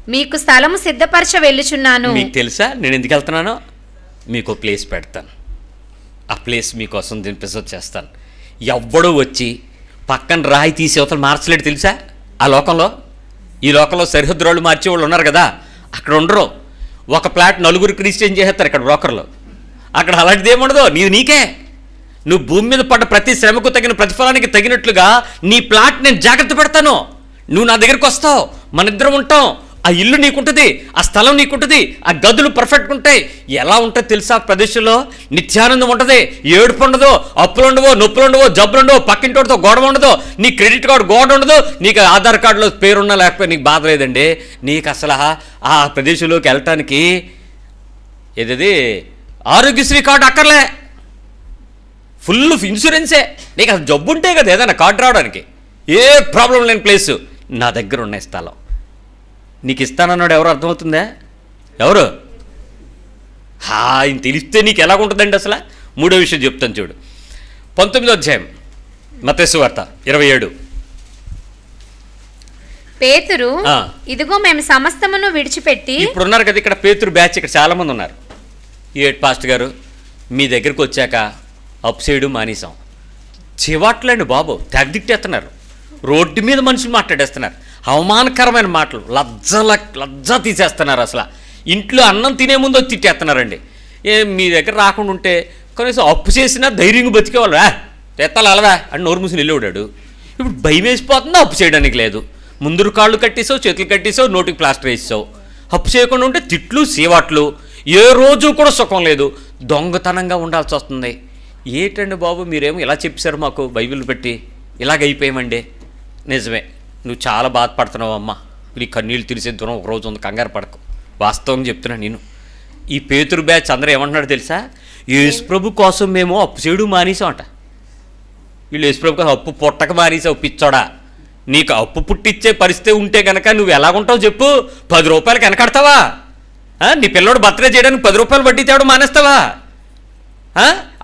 మీకు స్థలము సిద్ధపరచ వెళ్ళుచున్నాను. మీకు తెలుసా? నేను ఎందుకు వెళ్తున్నానో? మీకు ప్లేస్ పెడతాను. ఆ ప్లేస్ మీకోసం దింపిసో చేస్తాను ఎవ్వడో వచ్చి పక్కన రాయి తీసి అవతల మార్చలేడు తెలుసా? ఆ లోకంలో ఈ లోకంలో సరిహద్దు రాళ్ళు మార్చే వాళ్ళు ఉన్నారు కదా అక్కడ ఉండరు. ఒక ప్లాట్ నలుగురు క్రిస్టియన్ చేసేస్తారు ఇక్కడ బ్రోకర్లు. అక్కడ అలాంటిది ఏముండదు నీవు నీకే. నువ్వు భూమి మీద పడ్డ ప్రతి శ్రమకు తగిన ప్రతిఫలానికి తగినట్లుగా నీ ప్లాట్ నేను జాగ్రత్త పెడతాను. నువ్వు నా దగ్గరికి వస్తావు మన ఇద్దరం ఉంటాం. ఆ ఇల్లు నీకుంటుంది ఆ స్థలం నీకుంటుంది ఆ గదులు పర్ఫెక్ట్గా ఉంటాయి ఎలా ఉంటుంది తెలుసా ఆ ప్రదేశంలో? నిత్యానందం ఉంటుంది ఏడుపు ఉండదు అప్పులు ఉండవు నొప్పులు ఉండవు జబ్బులు ఉండవు పక్కింటోడితో గొడవ ఉండదు నీ క్రెడిట్ కార్డు గోడ ఉండదు నీకు ఆధార్ కార్డులో పేరున్నా లేకపోతే నీకు బాధ లేదండి. నీకు అసలు ఆ ప్రదేశంలోకి వెళ్ళటానికి ఏదది? ఆరోగ్యశ్రీ కార్డు అక్కర్లే. ఫుల్ ఇన్సూరెన్సే నీకు అసలు జబ్బు ఉంటే కదా ఏదైనా కార్డు రావడానికి. ఏ ప్రాబ్లం లేని ప్లేసు నా దగ్గర ఉన్నాయి స్థలం. నీకు ఇస్తానన్నాడు ఎవరు అర్థమవుతుందా? ఎవరు? హా ఆయన తెలిస్తే నీకు ఎలాగుంటుందండి అసలు? మూడో విషయం చెప్తాను చూడు. పంతొమ్మిదో అధ్యాయం మతేసు వార్త ఇరవై ఏడు. పేతురు. ఇదిగో మేము సమస్తమును విడిచిపెట్టి ఇప్పుడు ఉన్నారు కదా ఇక్కడ పేతురు బ్యాచ్ ఇక్కడ చాలామంది ఉన్నారు. ఏట్ పాస్ట్ గారు మీ దగ్గరికి వచ్చాక అప్ చేయడం మానేసాం చివాట్లండి బాబు తెగదిట్టేస్తున్నారు రోడ్డు మీద మనుషులు మాట్లాడేస్తున్నారు. అవమానకరమైన మాటలు. లజ్జల లజ్జ తీసేస్తున్నారు అసలు. ఇంట్లో అన్నం తినే ముందు వచ్చి తిట్టేస్తున్నారండి. ఏ మీ దగ్గర రాకుండా ఉంటే కనీసం అప్పు చేసినా ధైర్యంగా బతికేవాళ్ళు. "ఆ, తెత్తాలి అలవా అని నోరు మూసి నిలబడాడు ఇప్పుడు భయం వేసిపోతుందో? అప్పు చేయడానికి లేదు. ముందురు కాళ్ళు కట్టేసావు చేతులు కట్టేసావు నోటికి ప్లాస్టర్ వేసావు అప్పు చేయకుండా ఉంటే తిట్లు సీవాట్లు. ఏ రోజు కూడా సుఖం లేదు. దొంగతనంగా ఉండాల్సి వస్తుంది. ఏటండి బాబు మీరేమో ఇలా చెప్పారు మాకు బైబిల్ పెట్టి. ఇలాగ అయిపోయామండి నిజమే. నువ్వు చాలా బాధపడుతున్నావు అమ్మ. నీ కన్నీళ్ళు తెలిసే దూరం ఒక రోజు ఉంది కంగారు పడకు. వాస్తవం చెప్తున్నా నేను. ఈ పేతురు బ్యాచ్ అందరూ ఏమంటున్నాడు తెలుసా? యేసుప్రభు కోసం మేము అప్పు చేయడం మానేసామట వీళ్ళు యేసుప్రభు కోసం అప్పు పుట్టక మానేసావు పిచ్చోడా. నీకు అప్పు పుట్టిచ్చే పరిస్థితి ఉంటే కనుక నువ్వు ఎలాగుంటావు చెప్పు. పది రూపాయలకి వెనకడతావా? నీ పిల్లోడు బర్త్డే చేయడానికి పది రూపాయలు వడ్డీ తేవడం మానేస్తావా?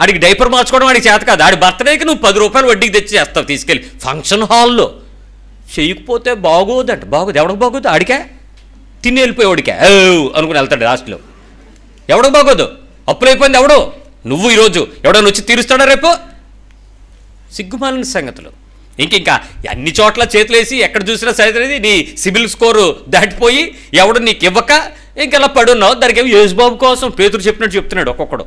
ఆడికి డైపర్ మార్చుకోవడం వాడికి చేత కాదు. ఆడి బర్త్డేకి నువ్వు పది రూపాయలు వడ్డీకి తెచ్చి చేస్తావు తీసుకెళ్ళి. ఫంక్షన్ హాల్లో. చేయకపోతే బాగోదంట. బాగోదు. ఎవడికి బాగోదు? ఆడికే? తిని వెళ్ళిపోయేవాడికే. ఓ అనుకుని వెళ్తాడు లాస్ట్లో. ఎవడికి బాగోదు? అప్పులైపోయింది ఎవడు? నువ్వు ఈరోజు ఎవడన్నా వచ్చి తీరుస్తాడా రేపు? సిగ్గుమాలిన సంగతులు. ఇంక ఇంకా అన్ని చోట్ల చేతులేసి ఎక్కడ చూసినా సరే నీ సిబిల్ స్కోరు దాటిపోయి ఎవడు నీకు ఇవ్వక ఇంకెలా పడున్నావు? దానికి ఏమి యేసుబాబు కోసం పేతురు చెప్పినట్టు చెప్తున్నాడు ఒక్కొక్కడు.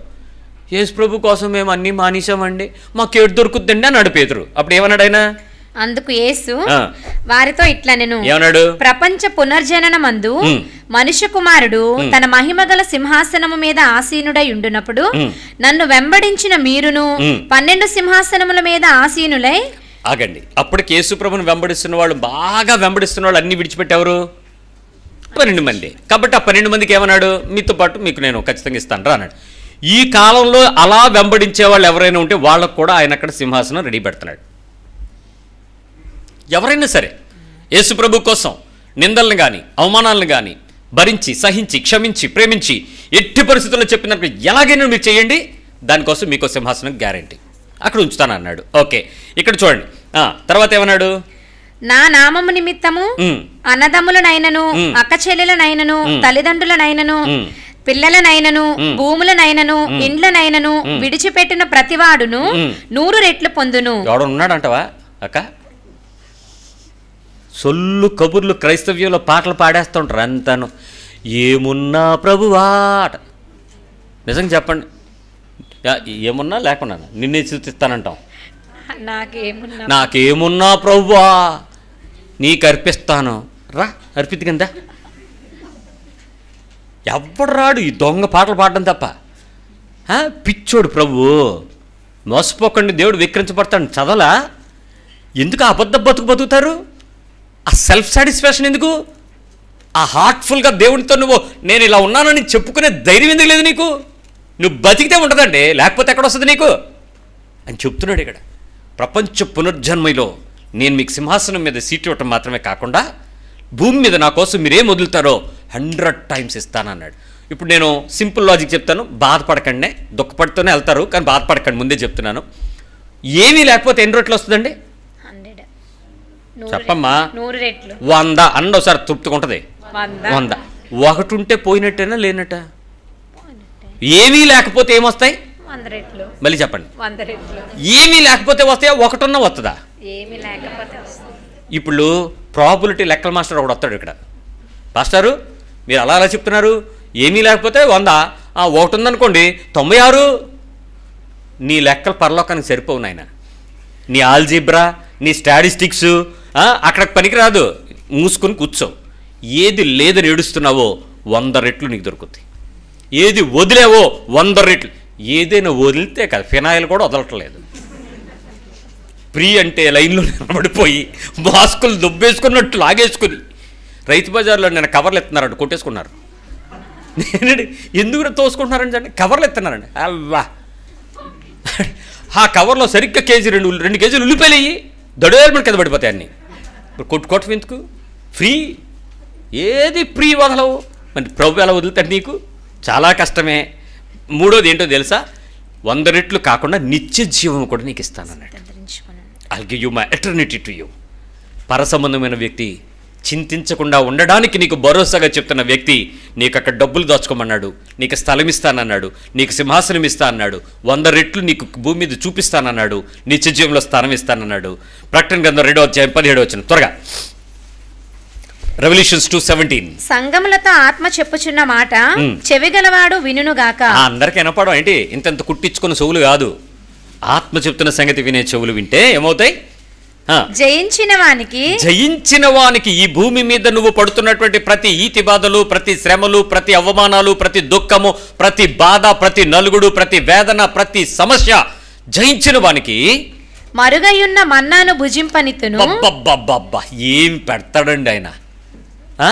యేసు ప్రభు కోసం మేము అన్నీ మానేసామండి మాకు ఏడు దొరుకుతుందండి అన్నాడు పేతురు. అప్పుడు ఏమన్నాడు ఆయన? అందుకు యేసు. వారితో ఇట్లా నేను ప్రపంచ పునర్జననమందు ఉమ్. మనుష్య కుమారుడు తన మహిమగల సింహాసనము మీద ఆసీనుడై ఉండునప్పుడు. నన్ను వెంబడించిన మీరును. పన్నెండు సింహాసనముల మీద ఆసీనులై ఆగండి. అప్పటికి యేసుప్రభుని వెంబడిస్తున్న వాళ్ళు బాగా వెంబడిస్తున్న వాళ్ళు అన్ని విడిచిపెట్టారు పన్నెండు మంది. కాబట్టి ఆ పన్నెండు మందికి ఏమన్నాడు? మీతో పాటు మీకు నేను ఖచ్చితంగా ఇస్తాను. రా అన్నాడు. ఈ కాలంలో అలా వెంబడించే వాళ్ళు ఎవరైనా ఉంటే వాళ్ళకు కూడా ఆయన అక్కడ సింహాసనం రెడీ పెడుతున్నాడు. ఎవరైనా సరే యేసుప్రభు కోసం నిందలను కానీ అవమానాలను కానీ భరించి సహించి క్షమించి ప్రేమించి ఎట్టి పరిస్థితుల్లో చెప్పినట్టు ఎలాగైనా మీరు చేయండి. దానికోసం మీకు సింహాసనం గ్యారంటీ. అక్కడ ఉంచుతానన్నాడు ఓకే. ఇక్కడ చూడండి. ఆ, తర్వాత ఏమన్నాడు? నా నామము నిమిత్తము అన్నదమ్ములనైనను. అక్క చెల్లెలనైనను. తల్లిదండ్రులనైనను. పిల్లలనైనను. భూములనైనను ఇండ్లనైనను విడిచిపెట్టిన ప్రతివాడును. నూరు రెట్లు పొందును. ఎవడ ఉన్నాడంటవా అక్క? సొల్లు కబుర్లు క్రైస్తవ్యంలో పాటలు పాడేస్తుంటారు అంతాను. ఏమున్నా ప్రభువా అట. నిజంగా చెప్పండి. ఏమున్నా లేకున్నా నిన్నే చూపిస్తానంటాం నాకేమున్నా నాకేమున్నా ప్రవ్వా నీకు అర్పిస్తాను రా అర్పిద్ది కింద. ఎవ్వడు రాడు ఈ దొంగ పాటలు పాడడం తప్ప? పిచ్చోడు ప్రభు మోసపోకండి దేవుడు విక్రించబడతాడు చదవలా? ఎందుకు అబద్ధ బతుకు బతుకుతారు? ఆ సెల్ఫ్ సాటిస్ఫాక్షన్ ఎందుకు? ఆ హార్ట్ఫుల్గా దేవునితో నువ్వు నేను ఇలా ఉన్నానని చెప్పుకునే ధైర్యం ఎందుకు లేదు నీకు? నువ్వు బతికితే ఉంటుందండి లేకపోతే ఎక్కడ వస్తుంది నీకు? అని చెప్తున్నాడు ఇక్కడ. ప్రపంచ పునర్జన్మలో నేను మీకు సింహాసనం మీద సీట్ ఇవ్వటం మాత్రమే కాకుండా భూమి మీద నా కోసం మీరేం వదులుతారో హండ్రెడ్ టైమ్స్ ఇస్తానన్నాడు. ఇప్పుడు నేను సింపుల్ లాజిక్ చెప్తాను బాధపడకండి దుఃఖపడుతూనే వెళ్తారు కానీ బాధపడకండి ముందే చెప్తున్నాను. ఏమీ లేకపోతే ఎన్ని రొట్టెలు వస్తుందండి? చెప్పమ్మా. నూరు రెట్లు. వంద అన్న ఒకసారి తృప్తిగా ఉంటుంది. వంద. ఒకటి ఉంటే పోయినట్టేనా లేనట్ట? ఏమీ లేకపోతే ఏమొస్తాయి? మళ్ళీ చెప్పండి. ఏమీ లేకపోతే వస్తాయా? ఒకటున్నా వస్తుందా ఇప్పుడు ప్రాబిలిటీ లెక్కల మాస్టర్ ఒకడు వస్తాడు ఇక్కడ. మాస్టారు మీరు అలా అలా చెప్తున్నారు. ఏమీ లేకపోతే వంద. ఆ, ఒకటి ఉందనుకోండి తొంభై ఆరు. నీ లెక్కలు పరలోకానికి సరిపోవు నాయన. నీ ఆల్జీబ్రా నీ స్టాటిస్టిక్స్ అక్కడికి పనికిరాదు. మూసుకొని కూర్చో. ఏది లేదని ఏడుస్తున్నావో వంద రెట్లు నీకు దొరుకుతుంది ఏది వదిలేవో వంద రెట్లు. ఏదైనా వదిలితే కదా ఫినాయిల్ కూడా వదలట్లేదు. ప్రీ అంటే లైన్లో నిలబడిపోయి మాస్కులు దుబ్బేసుకున్నట్టు లాగేసుకుని. రైతు బజార్లో నేను కవర్లు ఎత్తున్నారంట కొట్టేసుకున్నారు. నేను ఎందుకు తోసుకుంటున్నారని చెప్పండి కవర్లు ఎత్తున్నారండి. అవ్వా. ఆ కవర్లో సరిగ్గా కేజీ రెండు ఉల్లి- రెండు కేజీలు ఉల్లిపాయలు అయ్యి దడేలు కింద పడిపోతాయి అన్నీ. ఇప్పుడు కొట్టు కొట్టం ఎందుకు ఫ్రీ? ఏది ఫ్రీ వదలవు? మరి ప్రభు ఎలా వదులుతాడు నీకు? చాలా కష్టమే. మూడోది ఏంటో తెలుసా? వంద రెట్లు కాకుండా నిత్య జీవం కూడా నీకు ఇస్తానన్నాడు. I'll give you my eternity to you పరసంబంధమైన వ్యక్తి చింతించకుండా ఉండడానికి నీకు భరోసాగా చెప్తున్న వ్యక్తి నీకు అక్కడ డబ్బులు దాచుకోమన్నాడు నీకు స్థలం ఇస్తానన్నాడు నీకు సింహాసనం ఇస్తా అన్నాడు వంద రెట్లు నీకు భూమి మీద చూపిస్తానన్నాడు నిత్య జీవంలో స్థానం ఇస్తానన్నాడు ప్రకటన గ్రంథం రెండో అధ్యాయం పదిహేడు వచ్చిన త్వరగా. రెవల్యూషన్స్ టూ సెవెంటీన్ సంగములతో ఆత్మ చెప్పుచున్న మాట. చెవిగలవాడు వినుగాక అందరికి వినపడం ఏంటి? ఇంతంత కుట్టించుకున్న చెవులు కాదు. ఆత్మ చెప్తున్న సంగతి వినే చెవులు వింటే ఏమవుతాయి? జయించిన వానికి జయించిన వానికి ఈ భూమి మీద నువ్వు పడుతున్నటువంటి ప్రతి ఈతి బాధలు ప్రతి శ్రమలు ప్రతి అవమానాలు ప్రతి దుఃఖము ప్రతి బాధ ప్రతి నలుగుడు ప్రతి వేదన ప్రతి సమస్య జయించిన వానికి మరుగయున్న మన్నాను అబ్బబ్బబ్బబ్బా ఏం పెడతాడండి ఆయన? ఆ?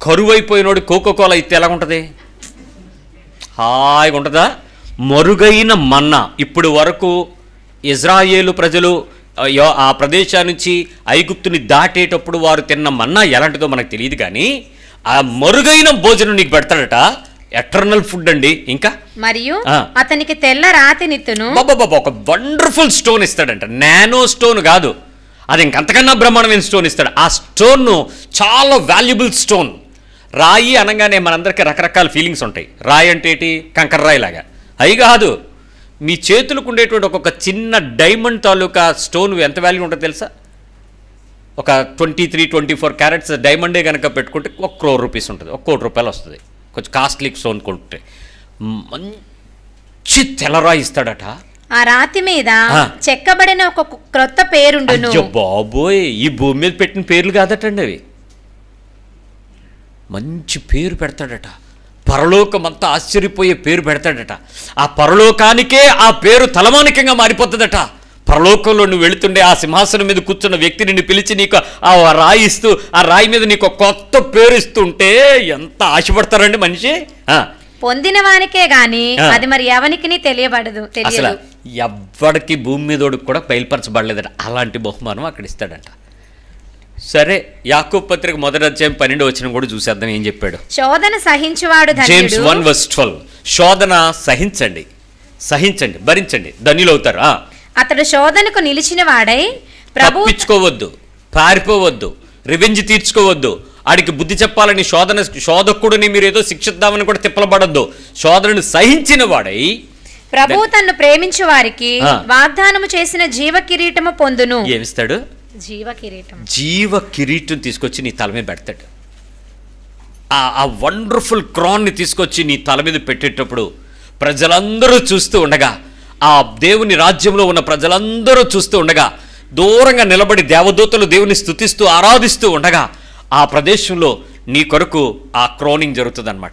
కరువైపోయినోడు కోకోకోలా ఇస్తే ఎలా ఉంటుంది? హాయిగా ఉంటుందా? మరుగైన మన్నా ఇప్పుడు వరకు ఇజ్రాయేలు ప్రజలు ఆ ప్రదేశం నుంచి ఐగుప్తుని దాటేటప్పుడు వారు తిన్న మన్నా ఎలాంటిదో మనకు తెలియదు కానీ ఆ మరుగైన భోజనం నీకు పెడతాడట. ఎటర్నల్ ఫుడ్ అండి. ఇంకా? మరియు. అతనికి తెల్ల రాతినిత్తును ఒక వండర్ఫుల్ స్టోన్ ఇస్తాడంట. నానో స్టోన్ కాదు. అది ఇంకంతకన్నా బ్రహ్మాండమైన స్టోన్ ఇస్తాడు. ఆ స్టోన్ చాలా వాల్యుబుల్ స్టోన్ రాయి అనగానే మనందరికీ రకరకాల ఫీలింగ్స్ ఉంటాయి. రాయి అంటే ఏంటి? కంకర రాయి లాగా అవి కాదు. మీ చేతులకు ఉండేటువంటి ఒక్కొక్క చిన్న డైమండ్ తాలూకా స్టోన్ ఎంత వాల్యూ ఉంటుందో తెలుసా? ఒక twenty three twenty four carats డైమండే కనుక పెట్టుకుంటే ఒక క్రోర్ రూపీస్ ఉంటుంది. ఒక కోటి రూపాయలు వస్తుంది. కొంచెం కాస్ట్లీ స్టోన్ కొంటే. మంచి తెల్లరాయి ఇస్తాడట ఆ రాతి మీద. చెక్కబడిన ఒక క్రొత్త పేరుండును. బాబోయ్! ఈ భూమి మీద పెట్టిన పేర్లు కాదటండి అవి. మంచి పేరు పెడతాడట. పరలోకమంతా ఆశ్చర్యపోయే పేరు పెడతాడట. ఆ పరలోకానికే ఆ పేరు తలమానికంగా మారిపోతుందట. పరలోకంలో నువ్వు వెళుతుండే ఆ సింహాసనం మీద కూర్చున్న వ్యక్తి నిన్ను పిలిచి నీకు ఆ రాయి ఇస్తూ ఆ రాయి మీద నీకు కొత్త పేరు ఇస్తుంటే ఎంత ఆశపడతారండి మనిషి? పొందిన వానికే గాని. అది మరి ఎవనికి తెలియబడదు అసలు ఎవ్వడికి భూమి మీదోడికి కూడా బయలుపరచబడలేదట. అలాంటి బహుమానం అక్కడ ఇస్తాడంట. సరే యాకూబ్ పత్రిక మొదటి అధ్యాయం పన్నెండు వచ్చిన కూడా చూసేద్దాం ఏం చెప్పాడు? శోధన సహించువాడు జేమ్స్ వన్ వర్స్ ట్వెల్వ్ శోధన సహించండి సహించండి భరించండి ధన్యులవుతారు అతడు శోధనకు నిలిచిన వాడై తప్పించుకోవద్దు పారిపోవద్దు రివెంజ్ తీర్చుకోవద్దు. ఆడికి బుద్ధి చెప్పాలని శోధన శోధకుడిని మీరు ఏదో శిక్షిద్దామని కూడా తిప్పలబడద్దు. శోధనను సహించిన వాడై ప్రభు తన్ను ప్రేమించు వారికి. వాగ్దానము చేసిన జీవ కిరీటము పొందును. ఏమిస్తాడు? జీవ కిరీటం జీవ కిరీటం తీసుకొచ్చి నీ తల మీద పెడతాడు. ఆ వండర్ఫుల్ క్రాన్ని తీసుకొచ్చి నీ తల మీద పెట్టేటప్పుడు ప్రజలందరూ చూస్తూ ఉండగా ఆ దేవుని రాజ్యంలో ఉన్న ప్రజలందరూ చూస్తూ ఉండగా దూరంగా నిలబడి దేవదూతలు దేవుని స్థుతిస్తూ ఆరాధిస్తూ ఉండగా ఆ ప్రదేశంలో నీ కొరకు ఆ క్రోనింగ్ జరుగుతుందన్నమాట.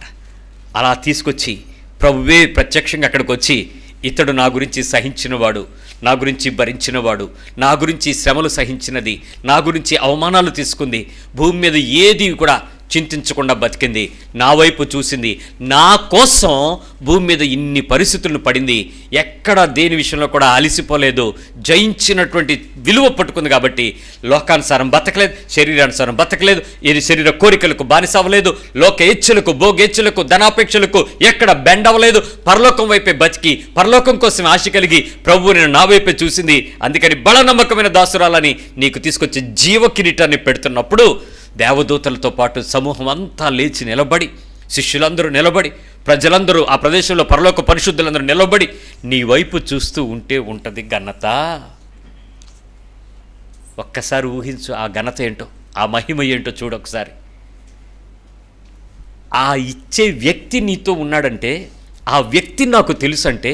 అలా తీసుకొచ్చి ప్రభువే ప్రత్యక్షంగా అక్కడికి వచ్చి ఇతడు నా గురించి సహించినవాడు నా గురించి భరించినవాడు నా గురించి శ్రమలు సహించినది నా గురించి అవమానాలు తీసుకుంది భూమి మీద ఏది కూడా చింతించకుండా బతికింది నా వైపు చూసింది నా కోసం భూమి మీద ఇన్ని పరిస్థితులను పడింది ఎక్కడ దేని విషయంలో కూడా అలిసిపోలేదు జయించినటువంటి విలువ పట్టుకుంది కాబట్టి లోకానుసారం బతకలేదు శరీరానుసారం బతకలేదు ఇది శరీర కోరికలకు బానిస అవ్వలేదు లోక ఇచ్చలకు భోగేచ్ఛలకు ధనాపేక్షలకు ఎక్కడ బెండ్ అవ్వలేదు పరలోకం వైపే బతికి పరలోకం కోసం ఆశ కలిగి ప్రభువు నేను నా వైపే చూసింది అందుకని బల నమ్మకమైన దాసురాలని నీకు తీసుకొచ్చి జీవ కిరీటాన్ని పెడుతున్నప్పుడు దేవదూతలతో పాటు సమూహం అంతా లేచి నిలబడి శిష్యులందరూ నిలబడి ప్రజలందరూ ఆ ప్రదేశంలో పరలోక పరిశుద్ధులందరూ నిలబడి నీ వైపు చూస్తూ ఉంటే ఉంటుంది ఘనత. ఒక్కసారి ఊహించు ఆ ఘనత ఏంటో ఆ మహిమ ఏంటో చూడు ఒకసారి. ఆ ఇచ్చే వ్యక్తి నీతో ఉన్నాడంటే ఆ వ్యక్తి నాకు తెలుసు అంటే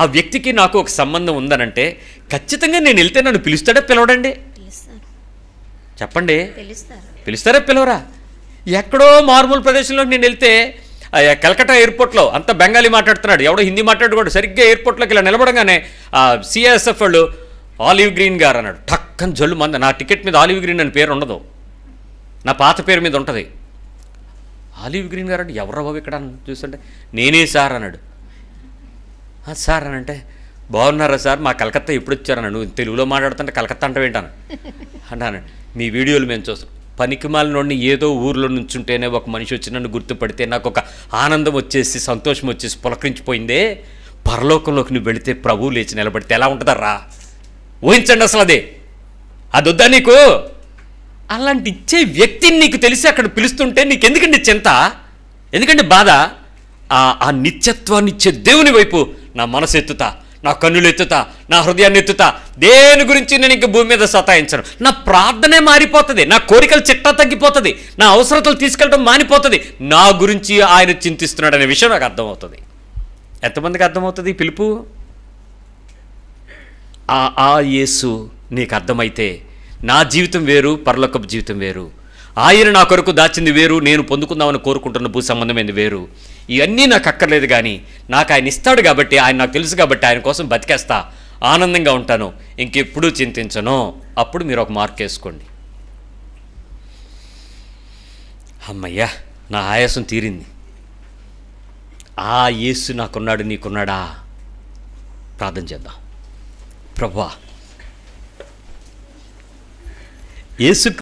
ఆ వ్యక్తికి నాకు ఒక సంబంధం ఉందనంటే ఖచ్చితంగా నేను వెళ్తే నన్ను పిలుస్తాడా పిలవడండి? చెప్పండి. పిలుస్తారా. పిలవరా? ఎక్కడో మారుమూల ప్రదేశంలోకి నేను వెళ్తే ఆ కలకట్టా ఎయిర్పోర్ట్లో అంత బెంగాలీ మాట్లాడుతున్నాడు. ఎవడో హిందీ మాట్లాడుకోడు. సరిగ్గా ఎయిర్పోర్ట్లోకి ఇలా నిలబడగానే సిఎస్ఎఫ్ వాళ్ళు ఆలివ్ గ్రీన్ గారు అన్నాడు. టక్కని జల్లు మంది. నా టికెట్ మీద ఆలివ్ గ్రీన్ అని పేరు ఉండదు. నా పాత పేరు మీద ఉంటుంది. ఆలివ్ గ్రీన్ గారు అంటే ఎవరు బాబు ఇక్కడ చూస్తుంటే? నేనే సార్ అన్నాడు. "ఆ, సార్ అని అంటే బాగున్నారా సార్? మా కలకత్తా ఎప్పుడు వచ్చారన్న నువ్వు తెలుగులో మాట్లాడుతుంటే కలకత్తా అంటే వింటాను అంటాను మీ వీడియోలు మేము చూస్తాం. పనికిమాల నుండి ఏదో ఊర్లో నుంచుంటేనే ఒక మనిషి వచ్చి నన్ను గుర్తుపడితే నాకు ఒక ఆనందం వచ్చేసి సంతోషం వచ్చేసి పులకరించిపోయిందే. పరలోకంలోకి నువ్వు వెళితే ప్రభువు లేచి నిలబడితే ఎలా ఉంటుందర్రా? ఊహించండి అసలు అదే. అది వద్దా నీకు? అలాంటి ఇచ్చే వ్యక్తిని నీకు తెలిసి అక్కడ పిలుస్తుంటే నీకు ఎందుకండి చింత? ఎందుకండి బాధ? ఆ ఆ నిత్యత్వాన్ని ఇచ్చే దేవుని వైపు నా మనసు ఎత్తుతా. నా కన్నులు ఎత్తుతా నా హృదయాన్ని ఎత్తుతా. దేని గురించి నేను ఇంక భూమి మీద సతాయించను? నా ప్రార్థనే మారిపోతుంది నా కోరికలు చిట్టా తగ్గిపోతుంది నా అవసరతలు తీసుకెళ్ళడం మానిపోతుంది. నా గురించి ఆయన చింతిస్తున్నాడు అనే విషయం నాకు అర్థమవుతుంది. ఎంతమందికి అర్థమవుతుంది ఈ పిలుపు? ఆ ఆ యేసు నీకు అర్థమైతే నా జీవితం వేరు పరలోకపు జీవితం వేరు. ఆయన నా కొరకు దాచింది వేరు నేను పొందుకుందామని కోరుకుంటున్న భూ సంబంధమైంది వేరు. ఇవన్నీ నాకు అక్కర్లేదు కానీ నాకు ఆయన ఇస్తాడు కాబట్టి ఆయన నాకు తెలుసు కాబట్టి ఆయన కోసం బతికేస్తా. ఆనందంగా ఉంటాను. ఇంకెప్పుడూ చింతించను. అప్పుడు మీరు ఒక మార్క్ వేసుకోండి. అమ్మయ్యా నా ఆయాసం తీరింది. ఆ యేసు నాకున్నాడు నీకున్నాడా? ప్రార్థన చేద్దాం. ప్రభా యేసు